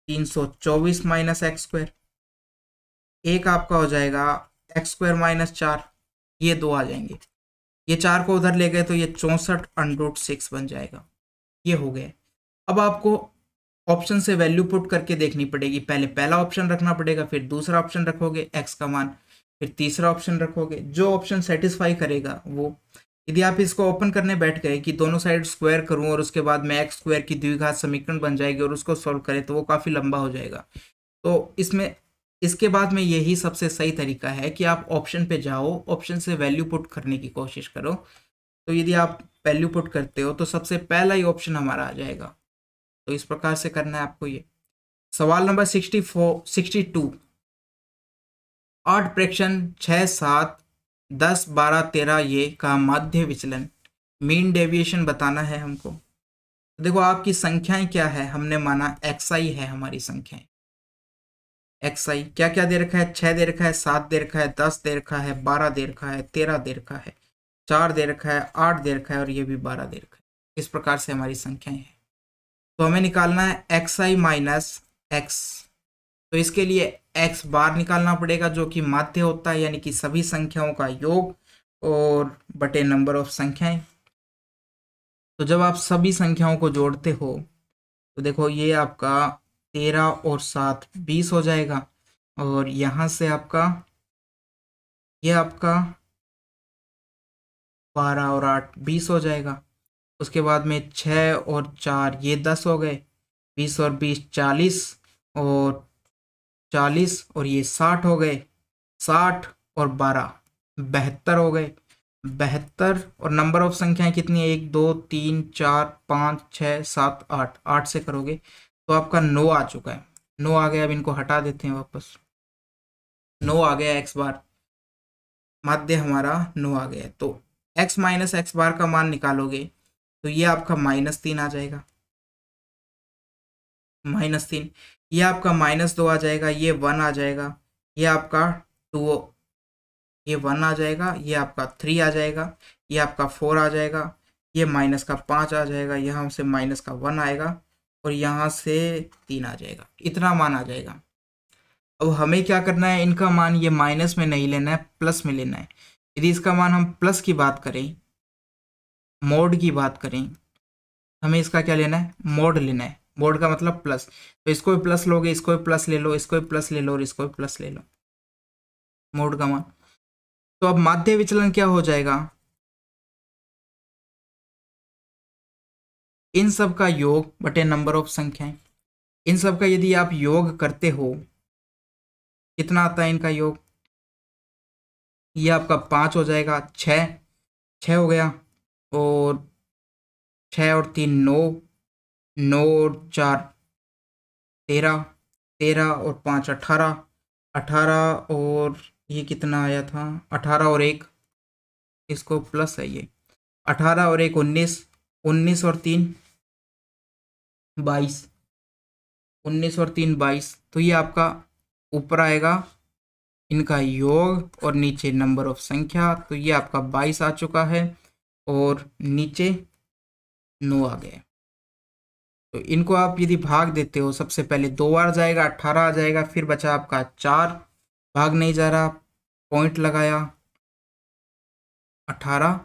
तीन सौ चौबीस माइनस एक्स स्क्वायर एक आपका हो जाएगा एक्स स्क्वायर माइनस चार, ये दो आ जाएँगे। ये चार को उधर ले गए तो ये चौंसठ अंडरूट सिक्स बन जाएगा। ये हो गया। अब आपको ऑप्शन से वैल्यू पुट करके देखनी पड़ेगी। पहले पहला ऑप्शन रखना पड़ेगा, फिर दूसरा ऑप्शन रखोगे एक्स का मान। फिर तीसरा ऑप्शन रखोगे। जो ऑप्शन सेटिस्फाई करेगा, वो। यदि आप इसको ओपन करने बैठ गए कि दोनों साइड स्क्वायर करूँ और उसके बाद मैं एक्स स्क्वायर की द्विघात समीकरण बन जाएगी और उसको सॉल्व करें तो वो काफ़ी लंबा हो जाएगा। तो इसमें, इसके बाद में यही सबसे सही तरीका है कि आप ऑप्शन पे जाओ ऑप्शन से वैल्यू पुट करने की कोशिश करो। तो यदि आप वैल्यू पुट करते हो तो सबसे पहला ही ऑप्शन हमारा आ जाएगा। तो इस प्रकार से करना है आपको ये। सवाल number sixty four sixty two आठ प्रेक्षण, छः, सात, दस, बारह, तेरह, ये का माध्य विचलन। मीन डेविएशन बताना है हमको। देखो, आपकी संख्याएँ क्या है? हमने माना एक्स आई है हमारी संख्याएँ। एक्स आई क्या क्या दे रखा है? छः दे रखा है, सात दे रखा है, दस दे रखा है, बारह दे रखा है, तेरह दे रखा है, चार दे रखा है, आठ दे रखा है और ये भी बारह दे रखा है। इस प्रकार से हमारी संख्याएँ हैं। तो हमें निकालना है एक्स आई माइनस एक्स तो इसके लिए एक्स बार निकालना पड़ेगा, जो कि माध्य होता है, यानी कि सभी संख्याओं का योग और बटे नंबर ऑफ़ संख्याएँ। तो जब आप सभी संख्याओं को जोड़ते हो तो देखो ये आपका तेरह और सात बीस हो जाएगा, और यहाँ से आपका, ये आपका बारह और आठ बीस हो जाएगा। उसके बाद में छः और चार, ये दस हो गए। बीस और बीस चालीस और चालीस और ये साठ हो गए। साठ और बारह, बहत्तर हो गए। बहत्तर और नंबर ऑफ़ संख्याएँ कितनी है? एक, दो, तीन, चार, पाँच छः सात, आठ। आठ से करोगे तो आपका नो आ चुका है। नो आ गया, अब इनको हटा देते हैं वापस। नो आ गया एक्स बार माध्य हमारा नो आ गया तो एक्स माइनस एक्स बार का मान निकालोगे तो ये आपका माइनस तीन आ जाएगा। माइनस तीन। ये आपका माइनस दो आ जाएगा, ये वन आ जाएगा, ये आपका टू ये वन आ जाएगा, ये आपका थ्री आ जाएगा, ये आपका फोर आ जाएगा, ये माइनस का पाँच आ जाएगा, यहाँ से माइनस का वन आएगा और यहाँ से तीन आ जाएगा। इतना मान आ जाएगा। अब हमें क्या करना है? इनका मान ये माइनस में नहीं लेना है प्लस में लेना है। यदि इसका मान हम प्लस की बात करें मोड की बात करें, हमें इसका क्या लेना है? मोड लेना है। मोड का मतलब प्लस। तो इसको भी प्लस लोगे, इसको भी प्लस ले लो, इसको भी प्लस ले लो और इसको भी प्लस ले लो। मोड का मान। तो अब माध्य विचलन क्या हो जाएगा? इन सब का योग बटे नंबर ऑफ़ संख्याएँ। इन सब का यदि आप योग करते हो, कितना आता है इनका योग? ये आपका पाँच हो जाएगा, छ। छ हो गया और छ और तीन नौ। नौ और चार तेरह तेरह और पाँच अठारह अठारह और ये कितना आया था? अठारह और एक। इसको प्लस है ये। अठारह और एक उन्नीस उन्नीस और तीन बाईस। उन्नीस और तीन बाईस। तो ये आपका ऊपर आएगा। इनका योग और नीचे नंबर ऑफ़ संख्या। तो ये आपका बाईस आ चुका है और नीचे नौ आ गया। तो इनको आप यदि भाग देते हो, सबसे पहले दो बार जाएगा अट्ठारह आ जाएगा, फिर बचा आपका चार। भाग नहीं जा रहा पॉइंट लगाया। अठारह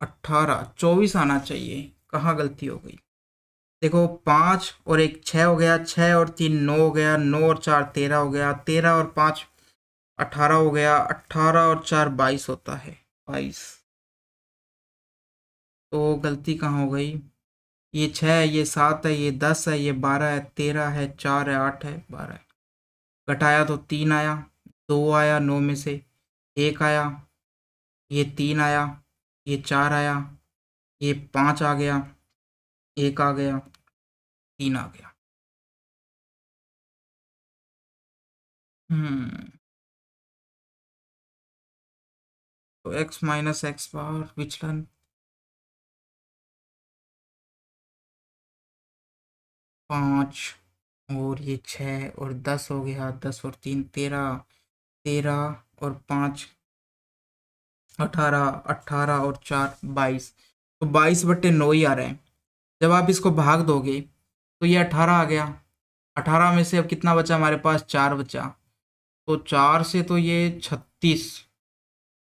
अट्ठारह चौबीस आना चाहिए। कहाँ गलती हो गई? देखो, पाँच और एक छः हो गया, छः और तीन नौ हो गया, नौ और चार तेरह हो गया, तेरह और पाँच अट्ठारह हो गया अट्ठारह और चार बाईस होता है, बाईस। तो गलती कहाँ हो गई? ये छः है, ये सात है, ये दस है, ये बारह है, तेरह है, चार है, आठ है, बारह है। घटाया तो तीन आया, दो आया नौ में से, एक आया, ये तीन आया, ये चार आया, ये पाँच आ गया, एक आ गया, तीन आ गया। हम्म। तो एक्स माइनस एक्स बार विचलन पाँच और ये छः और दस हो गया, दस और तीन तेरह तेरह और पाँच अठारह अट्ठारह और चार बाईस। तो बाईस बट्टे नौ ही आ रहे हैं। जब आप इसको भाग दोगे तो ये अठारह आ गया। अठारह में से अब कितना बचा हमारे पास? चार बचा। तो चार से तो ये छत्तीस।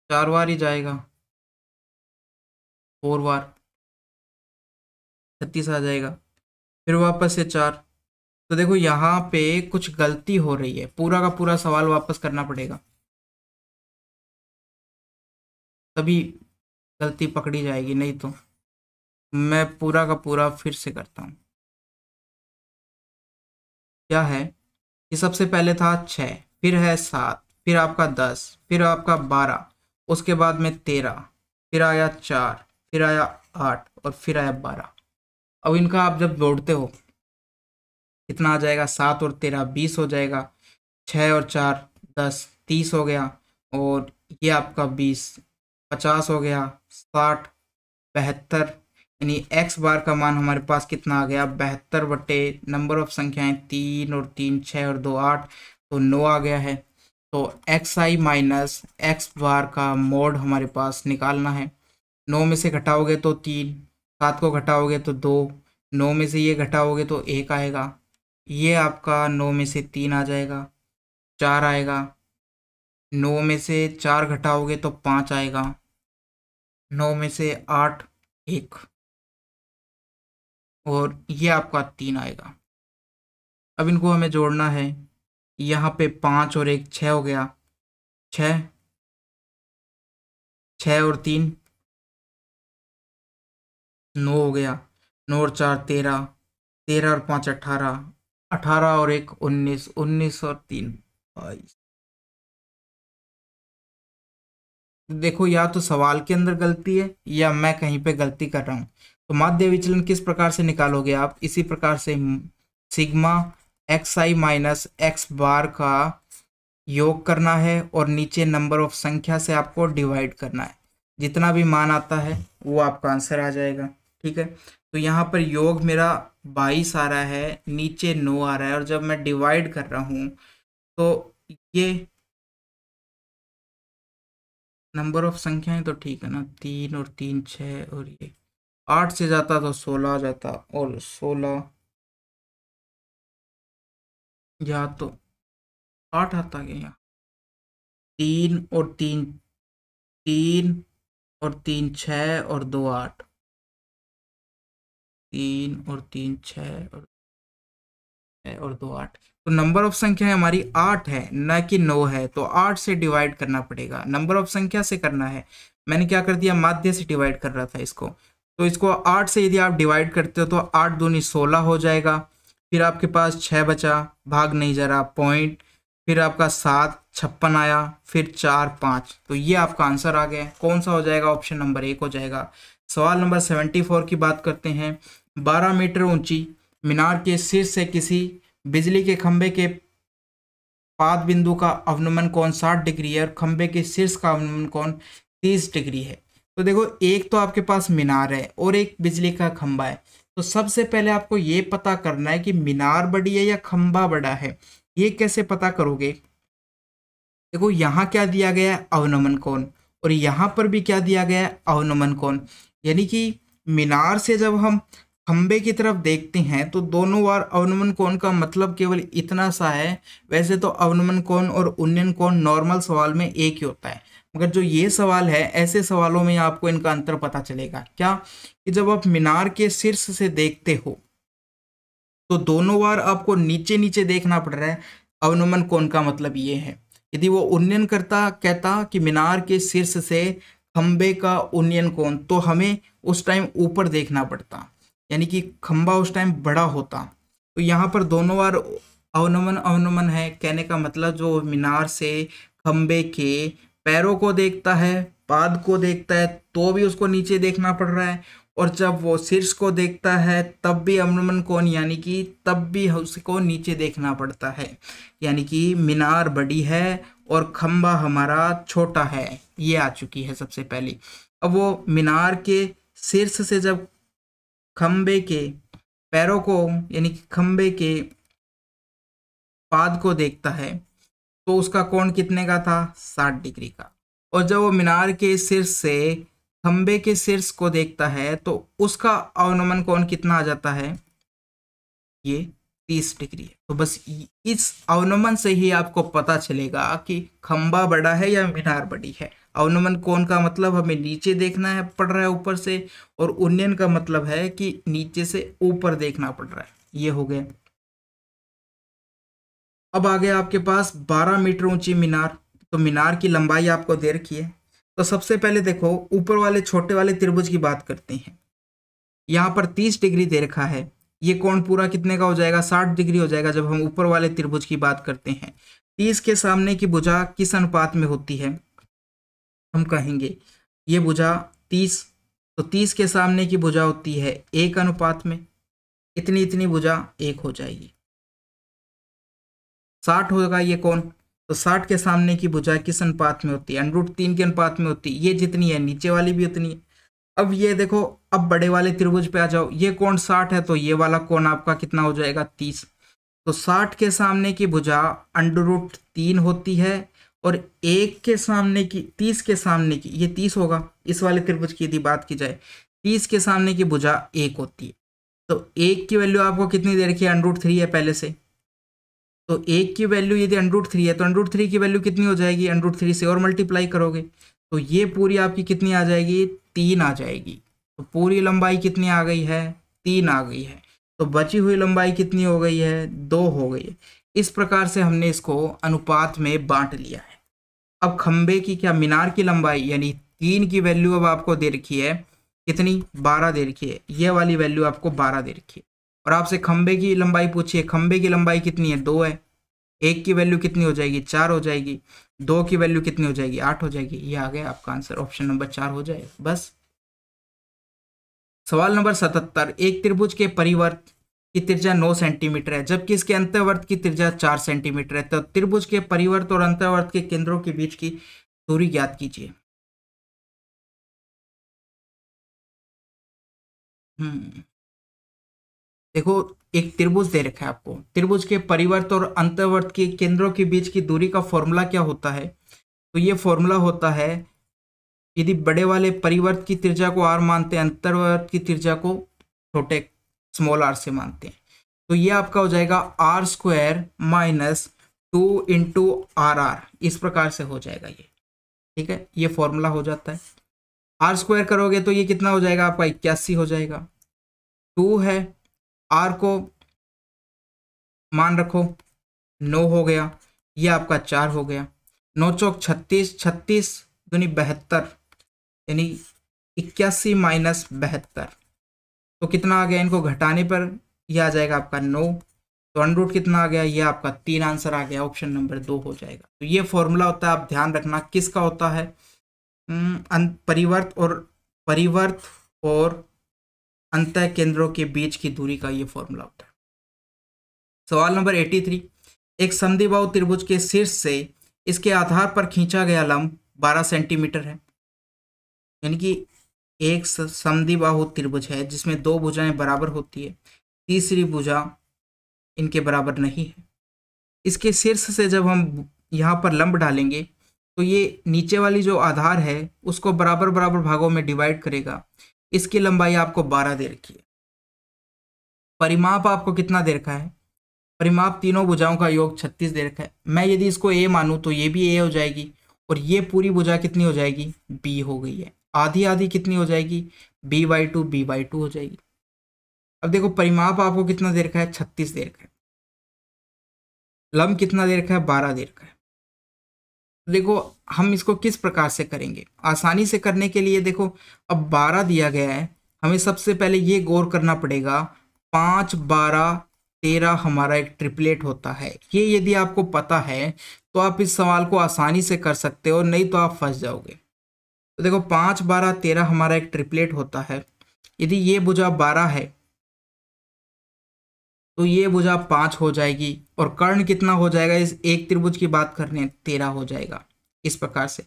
चार बार ही जाएगा। फोर बार। छत्तीस आ जाएगा। फिर वापस से चार। तो देखो यहाँ पे कुछ गलती हो रही है। पूरा का पूरा सवाल वापस करना पड़ेगा। तभी गलती पकड़ी जाएगी, नहीं तो। मैं पूरा का पूरा फिर से करता हूँ। क्या है? कि सबसे पहले था छः, फिर है सात, फिर आपका दस, फिर आपका बारह, उसके बाद में तेरह, फिर आया चार, फिर आया आठ और फिर आया बारह। अब इनका आप जब जोड़ते हो, कितना आ जाएगा? सात और तेरह, बीस हो जाएगा। छः और चार, दस, तीस हो गया। और ये आपका बीस, पचास हो गया, साठ, बहत्तर। यानी एक्स बार का मान हमारे पास कितना आ गया? बहत्तर बटे नंबर ऑफ़ संख्याएँ तीन और तीन, छः और दो, आठ तो नौ आ गया है। तो x i minus x bar का मोड हमारे पास निकालना है। नौ में से घटाओगे तो तीन सात को घटाओगे तो दो, नौ में से ये घटाओगे तो एक आएगा। ये आपका नौ में से तीन आ जाएगा, चार आएगा। नौ में से चार घटाओगे तो पाँच आएगा। नौ में से आठ, एक। और ये आपका तीन आएगा। अब इनको हमें जोड़ना है। यहाँ पे पाँच और एक छः हो गया। छः छः और तीन। नौ हो गया। नौ और चार तेरह। तेरह और पाँच अट्ठारह अठारह और एक उन्नीस। उन्नीस और तीन। बाईस। देखो, या तो सवाल के अंदर गलती है या मैं कहीं पे गलती कर रहा हूँ। तो माध्य विचलन किस प्रकार से निकालोगे आप? इसी प्रकार से sigma x i minus x bar का योग करना है और नीचे नंबर ऑफ़ संख्या से आपको डिवाइड करना है। जितना भी मान आता है, वो आपका आंसर आ जाएगा। ठीक है? तो यहाँ पर योग मेरा बाईस आ रहा है, नीचे नौ आ रहा है और जब मैं डिवाइड कर रहा हूँ तो ये नंबर ऑफ़ संख्याएँ तो ठीक है ना? तीन और तीन छः और ये आठ से जाता तो सोलह आ जाता और सोलह या तो आठ आता गया यहाँ? तीन और तीन तीन और तीन छः और दो आठ। तीन और तीन छः और और दो आठ। तो नंबर ऑफ़ संख्या हमारी आठ है, न कि नौ है तो आठ से डिवाइड करना पड़ेगा। नंबर ऑफ़ संख्या से करना है। मैंने क्या कर दिया? माध्य से डिवाइड कर रहा था इसको। तो इसको आठ से यदि आप डिवाइड करते हो तो आठ दूनी सोलह हो जाएगा। फिर आपके पास छः बचा, भाग नहीं जा रहा पॉइंट फिर आपका सात, छप्पन आया, फिर चार, पाँच। तो ये आपका आंसर आ गया। कौन सा हो जाएगा? ऑप्शन नंबर एक हो जाएगा। सवाल नंबर सेवेंटी फोर की बात करते हैं। बारह मीटर ऊँची, मीनार के शीर्ष से किसी बिजली के खंभे के पाद बिंदु का अवनमन कोण 60 डिग्री है और खंभे के शीर्ष का अवनमन कोण 30 डिग्री है। तो देखो, एक तो आपके पास मीनार है और एक बिजली का खंभा है। तो सबसे पहले आपको ये पता करना है कि मीनार बड़ी है या खंभा बड़ा है। ये कैसे पता करोगे? देखो, यहाँ क्या दिया गया है? अवनमन कोण। और यहाँ पर भी क्या दिया गया है? अवनमन कोण। यानी कि मीनार से जब हम खंबे की तरफ़ देखते हैं तो दोनों बार अवनमन कोण का मतलब केवल इतना सा है। वैसे तो अवनमन कोण और उन्नयन कोण नॉर्मल सवाल में एक ही होता है। मगर जो ये सवाल है, ऐसे सवालों में आपको इनका अंतर पता चलेगा। क्या कि जब आप मीनार के शीर्ष से देखते हो तो दोनों बार आपको नीचे नीचे देखना पड़ रहा है। अवनमन कोण का मतलब ये है। यदि वो उन्नयन करता, कहता कि मीनार के शीर्ष से खंबे का उन्नयन कोण तो हमें उस टाइम ऊपर देखना पड़ता। यानी कि खंबा उस टाइम बड़ा होता। तो यहाँ पर दोनों बार अवनमन अवनमन है। कहने का मतलब जो मीनार से खंबे के पैरों को देखता है, पाद को देखता है तो भी उसको नीचे देखना पड़ रहा है। और जब वो शीर्ष को देखता है, तब भी अवनमन कौन, यानी कि तब भी उसको नीचे देखना पड़ता है। यानी कि मीनार बड़ी है और खंबा हमारा छोटा है। ये आ चुकी है सबसे पहली। अब वो मीनार के शीर्ष से जब खंबे के पैरों को, यानी कि खंबे के पाद को देखता है तो उसका कोण कितने का था? साठ डिग्री का। और जब वो मीनार के शीर्ष से, खंबे के शीर्ष को देखता है तो उसका अवनमन कोण कितना आ जाता है? ये तीस डिग्री है। तो बस इस अवनमन से ही आपको पता चलेगा कि खंबा बड़ा है या मीनार बड़ी है। अवनमन कोण का मतलब? हमें नीचे देखना है, पड़ रहा है ऊपर से, और उन्नयन का मतलब है कि नीचे से ऊपर देखना पड़ रहा है। ये हो गया अब आ गया आपके पास 12 मीटर ऊँची मीनार। तो मीनार की लंबाई आपको दे रखी है। तो सबसे पहले देखो, ऊपर वाले, छोटे वाले त्रिभुज की बात करते हैं। यहाँ पर तीस डिग्री दे रखा है। ये कोण पूरा कितने का हो जाएगा? साठ डिग्री हो जाएगा जब हम ऊपर वाले त्रिभुज की बात करते हैं। तीस के सामने की भुजा किस अनुपात में होती है? हम कहेंगे। ये भुजा तीस तो तीस के सामने की भुजा होती है एक अनुपात में। इतनी इतनी भुजा एक हो जाएगी। साठ होगा ये कौन तो साठ के सामने की भुजा किस अनुपात में होती है? अंडरूट तीन के अनुपात में होती है। ये जितनी है, नीचे वाली भी उतनी है। अब ये देखो, अब बड़े वाले त्रिभुज पे आ जाओ। ये कौन साठ है तो ये वाला कौन आपका कितना हो जाएगा? तीस। तो साठ के सामने की भुजा अंडरूट तीन होती है और एक के सामने की, तीस के सामने की, ये तीस होगा। इस वाले त्रिभुज की यदि बात की जाए, तीस के सामने की भुजा एक होती है। तो एक की वैल्यू आपको कितनी दे रखी है? अंडरूट थ्री है पहले से। तो एक की वैल्यू यदि अंडरूट थ्री है तो अंडरूट थ्री की वैल्यू कितनी हो जाएगी? अंडरूट थ्री से और मल्टीप्लाई करोगे तो ये पूरी आपकी कितनी आ जाएगी? तीन आ जाएगी। तो पूरी लंबाई कितनी आ गई है? तीन आ गई है। तो बची हुई लंबाई कितनी हो गई है? दो हो गई है। इस प्रकार से हमने इसको अनुपात में बांट लिया है। अब खंबे की क्या मीनार की लंबाई, यानी तीन की वैल्यू अब आपको दे रखी है, कितनी? बारह दे रखी है। ये वाली वैल्यू आपको बारह दे रखी है। और आपसे खंबे की लंबाई पूछिए। खंबे की लंबाई कितनी है? दो है। एक की वैल्यू कितनी हो जाएगी? चार हो जाएगी। दो की वैल्यू कितनी हो जाएगी? आठ हो जाएगी। ये आ गया आपका आंसर ऑप्शन नंबर चार हो जाएगा। बस। सवाल नंबर सतहत्तर। एक त्रिभुज के परिवर्त की त्रिज्या नौ सेंटीमीटर है, जबकि इसके अंतर्वर्त की त्रिज्या चार सेंटीमीटर है। तो त्रिभुज के परिवर्त और अंतर्वर्त के केंद्रों के बीच की दूरी ज्ञात कीजिए। हम्म। देखो, एक त्रिभुज दे रखा है आपको। त्रिभुज के परिवर्त और अंतर्वर्त के केंद्रों के बीच की दूरी का फॉर्मूला क्या होता है? तो ये फॉर्मूला होता है, यदि बड़े वाले परिवर्त की त्रिज्या को आर मानते हैं, अंतर्वर्त की त्रिज्या को छोटे स्मॉल आर से मानते हैं। तो ये आपका हो जाएगा r square minus two into r r इस प्रकार से हो जाएगा ये। ठीक है? ये फॉर्मूला हो जाता है। आर स्क्वायर करोगे तो ये कितना हो जाएगा? आपका इक्यासी हो जाएगा। टू है। आर को मान रखो। नौ हो गया। ये आपका चार हो गया। नौ चौक छत्तीस छत्तीस दुनी बहत्तर, यानी इक्यासी माइनस बहत्तर। तो कितना आ गया इनको घटाने पर? यह आ जाएगा आपका नौ। तो अनरूट कितना आ गया? ये आपका तीन आंसर आ गया। ऑप्शन नंबर दो हो जाएगा। तो ये फॉर्मूला होता है, आप ध्यान रखना किसका होता है। परिवर्त और परिवर्त और अंत केंद्रों के बीच की दूरी का ये फॉर्मूला होता है। सवाल नंबर एटी थ्री। एक संधिबाहु त्रिभुज के शीर्ष से इसके आधार पर खींचा गया लंब 12 सेंटीमीटर है। यानी कि एक समद्विबाहु त्रिभुज है, जिसमें दो भुजाएँ बराबर होती है। तीसरी भुजा इनके बराबर नहीं है। इसके शीर्ष से जब हम यहाँ पर लंब डालेंगे तो ये नीचे वाली जो आधार है, उसको बराबर बराबर भागों में डिवाइड करेगा। इसकी लंबाई आपको बारह दे रखी है। परिमाप आपको कितना दे रखा है? परिमाप तीनों भुजाओं का योग छत्तीस दे रखा है। मैं यदि इसको ए मानूँ तो ये भी ए हो जाएगी, और ये पूरी भुजा कितनी हो जाएगी? बी हो गई है। आधी आधी कितनी हो जाएगी? B by two b by two हो जाएगी। अब देखो, परिमाप आपको कितना दे रखा है? छत्तीस दे रखा है। लम कितना दे रखा है? बारह दे रखा है। देखो, हम इसको किस प्रकार से करेंगे? आसानी से करने के लिए देखो, अब बारह दिया गया है। हमें सबसे पहले ये गौर करना पड़ेगा, पाँच, बारह, तेरह हमारा एक ट्रिपलेट होता है। ये यदि आपको पता है तो आप इस सवाल को आसानी से कर सकते हो, नहीं तो आप फंस जाओगे। तो देखो, पाँच, बारह, तेरह हमारा एक ट्रिपलेट होता है। यदि ये भुजा बारह है तो ये भुजा पाँच हो जाएगी और कर्ण कितना हो जाएगा? इस एक त्रिभुज की बात कर रहे हैं, तेरह हो जाएगा इस प्रकार से।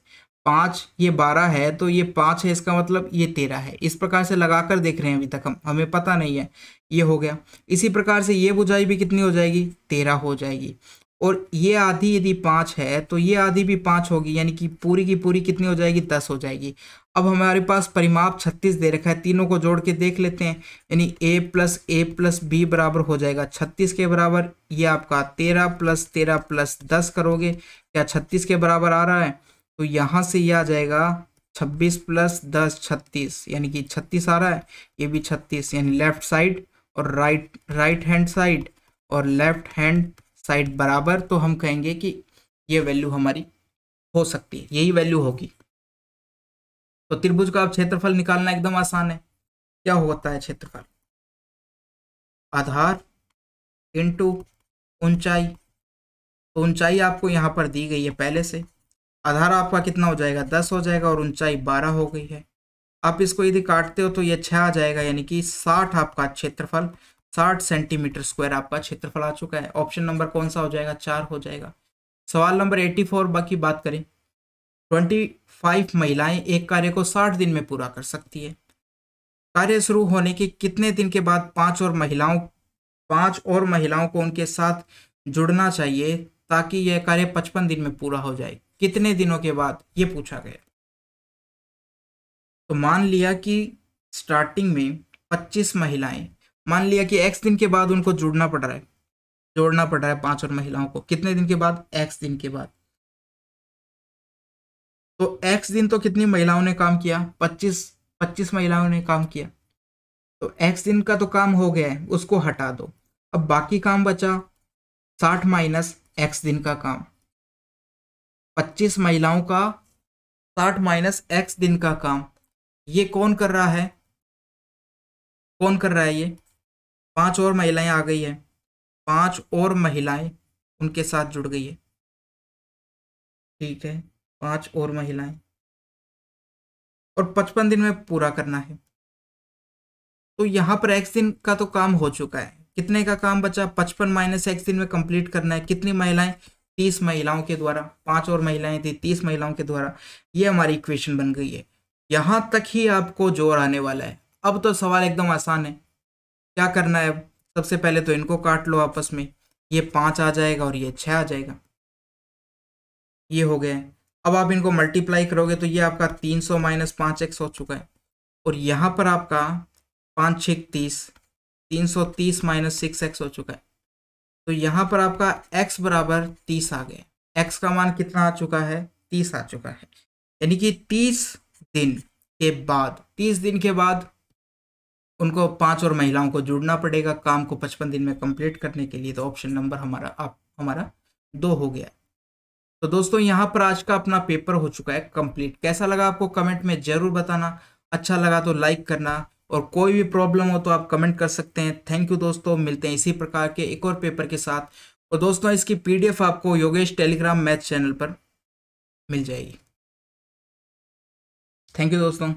पाँच ये बारह है तो ये पाँच है, इसका मतलब ये तेरह है। इस प्रकार से लगाकर देख रहे हैं अभी तक हम, हमें पता नहीं है, ये हो गया। इसी प्रकार से ये बुझाई भी कितनी हो जाएगी? तेरह हो जाएगी। और ये आधी यदि पाँच है तो ये आधी भी पाँच होगी, यानी कि पूरी की पूरी कितनी हो जाएगी? दस हो जाएगी। अब हमारे पास परिमाप छत्तीस दे रखा है, तीनों को जोड़ के देख लेते हैं। यानी a plus a plus b बराबर हो जाएगा छत्तीस के बराबर। ये आपका तेरह प्लस तेरह प्लस दस करोगे, या छत्तीस के बराबर आ रहा है तो यहाँ से ये आ जाएगा छब्बीस प्लस दस छत्तीस, यानी कि छत्तीस आ रहा है। ये भी छत्तीस, यानी लेफ़्ट साइड और राइट राइट हैंड साइड और लेफ़्ट हैंड साइड बराबर तो हम कहेंगे कि ये वैल्यू हमारी हो सकती है, यही वैल्यू होगी। तो त्रिभुज का अब क्षेत्रफल निकालना एकदम आसान है। क्या होता है क्षेत्रफल? आधार इंटू ऊंचाई। तो ऊंचाई आपको यहाँ पर दी गई है पहले से। आधार आपका कितना हो जाएगा? दस हो जाएगा और ऊंचाई बारह हो गई है। आप इसको यदि काटते हो तो ये छः आ जाएगा, यानी कि साठ आपका क्षेत्रफल। साठ सेंटीमीटर स्क्वायर आपका क्षेत्रफल आ चुका है। ऑप्शन नंबर कौन सा हो जाएगा? चार हो जाएगा। सवाल नंबर एट्टी फोर, बाकी बात करें। ट्वेंटी फाइव महिलाएँ एक कार्य को साठ दिन में पूरा कर सकती है। कार्य शुरू होने के कितने दिन के बाद पाँच और महिलाओं, पाँच और महिलाओं को उनके साथ जुड़ना चाहिए ताकि यह कार्य पचपन दिन में पूरा हो जाए? कितने दिनों के बाद? ये पूछा गया। तो मान लिया कि स्टार्टिंग में 25 महिलाएँ मान लिया कि एक्स दिन के बाद उनको जुड़ना पड़ रहा है। जोड़ना पड़ रहा है पाँच और महिलाओं को। कितने दिन के बाद? एक्स दिन के बाद। तो एक्स दिन तो कितनी महिलाओं ने काम किया? 25 25 महिलाओं ने काम किया। तो एक्स दिन का तो काम हो गया है, उसको हटा दो। अब बाकी काम बचा। साठ माइनस एक्स दिन का काम। पच्चीस महिलाओं का साठ माइनस एक्स दिन का काम। ये कौन कर रहा है? कौन कर रहा है ये? पाँच और महिलाएँ आ गई है। पाँच और महिलाएँ उनके साथ जुड़ गई है। ठीक है, पाँच और महिलाएँ। और पचपन दिन में पूरा करना है। तो यहाँ पर एक्स दिन का तो काम हो चुका है। कितने का काम बचा? पचपन माइनस एक्स दिन में कंप्लीट करना है। कितनी महिलाएँ? तीस महिलाओं के द्वारा। पाँच और महिलाएँ थी तीस महिलाओं के द्वारा। ये हमारी इक्वेशन बन गई है। यहाँ तक ही आपको ज़ोर आने वाला है। अब तो सवाल एकदम आसान है। क्या करना है अब? सबसे पहले तो इनको काट लो आपस में। ये पाँच आ जाएगा और ये छः आ जाएगा। ये हो गया अब आप इनको मल्टीप्लाई करोगे तो ये आपका तीन सौ माइनस पाँच एक्स हो चुका है। और यहाँ पर आपका पाँच छः तीस, तीन सौ तीस माइनस सिक्स एक्स हो चुका है। तो यहाँ पर आपका एक्स बराबर तीस आ गया। एक्स का मान कितना आ चुका है? तीस आ चुका है। यानी कि तीस दिन के बाद, तीस दिन के बाद उनको पाँच और महिलाओं को जुड़ना पड़ेगा काम को पचपन दिन में कंप्लीट करने के लिए। तो ऑप्शन नंबर हमारा, आप, हमारा दो हो गया। तो दोस्तों, यहाँ पर आज का अपना पेपर हो चुका है कंप्लीट। कैसा लगा आपको कमेंट में ज़रूर बताना। अच्छा लगा तो लाइक करना। और कोई भी प्रॉब्लम हो तो आप कमेंट कर सकते हैं। थैंक यू दोस्तों, मिलते हैं इसी प्रकार के एक और पेपर के साथ। और दोस्तों, इसकी पीडीएफ आपको योगेश टेलीग्राम मैथ चैनल पर मिल जाएगी। थैंक यू दोस्तों।